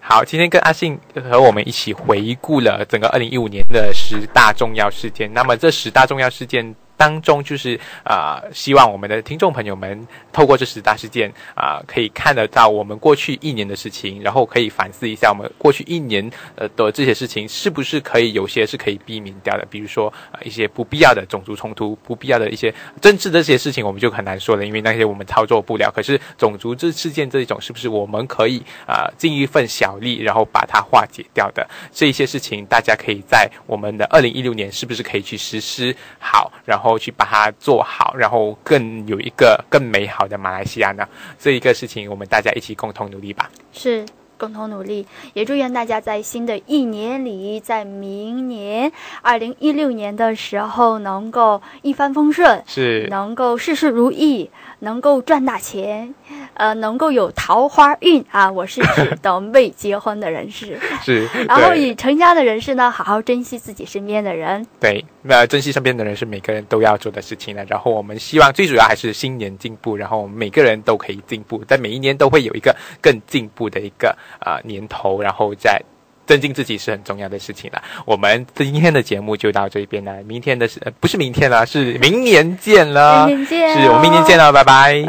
好，今天跟阿信和我们一起回顾了整个二零一五年的十大重要事件。那么这十大重要事件当中，就是啊、希望我们的听众朋友们透过这十大事件啊、可以看得到我们过去一年的事情，然后可以反思一下我们过去一年呃的这些事情是不是可以有些是可以避免掉的，比如说呃一些不必要的种族冲突、不必要的一些政治这些事情，我们就很难说了，因为那些我们操作不了。可是种族这事件这一种，是不是我们可以啊、尽一份小力，然后把它化解掉的这一些事情，大家可以在我们的二零一六年是不是可以去实施好，然后去把它做好，然后更有一个更美好的马来西亚呢？这一个事情，我们大家一起共同努力吧。是共同努力，也祝愿大家在新的一年里，在明年二零一六年的时候能够一帆风顺，是能够事事如意，能够赚大钱，呃，能够有桃花运啊！*laughs* 我是指的未结婚的人士，*laughs* 是，*laughs* 然后对以成家的人士呢，好好珍惜自己身边的人。对，那珍惜身边的人是每个人都要做的事情了。然后我们希望最主要还是新年进步，然后我们每个人都可以进步，在每一年都会有一个更进步的一个啊、呃年头，然后再。增进自己是很重要的事情了。我们今天的节目就到这边了，明天的是、呃、不是明天了，是明年见了。明年见是我们明年见了，拜拜。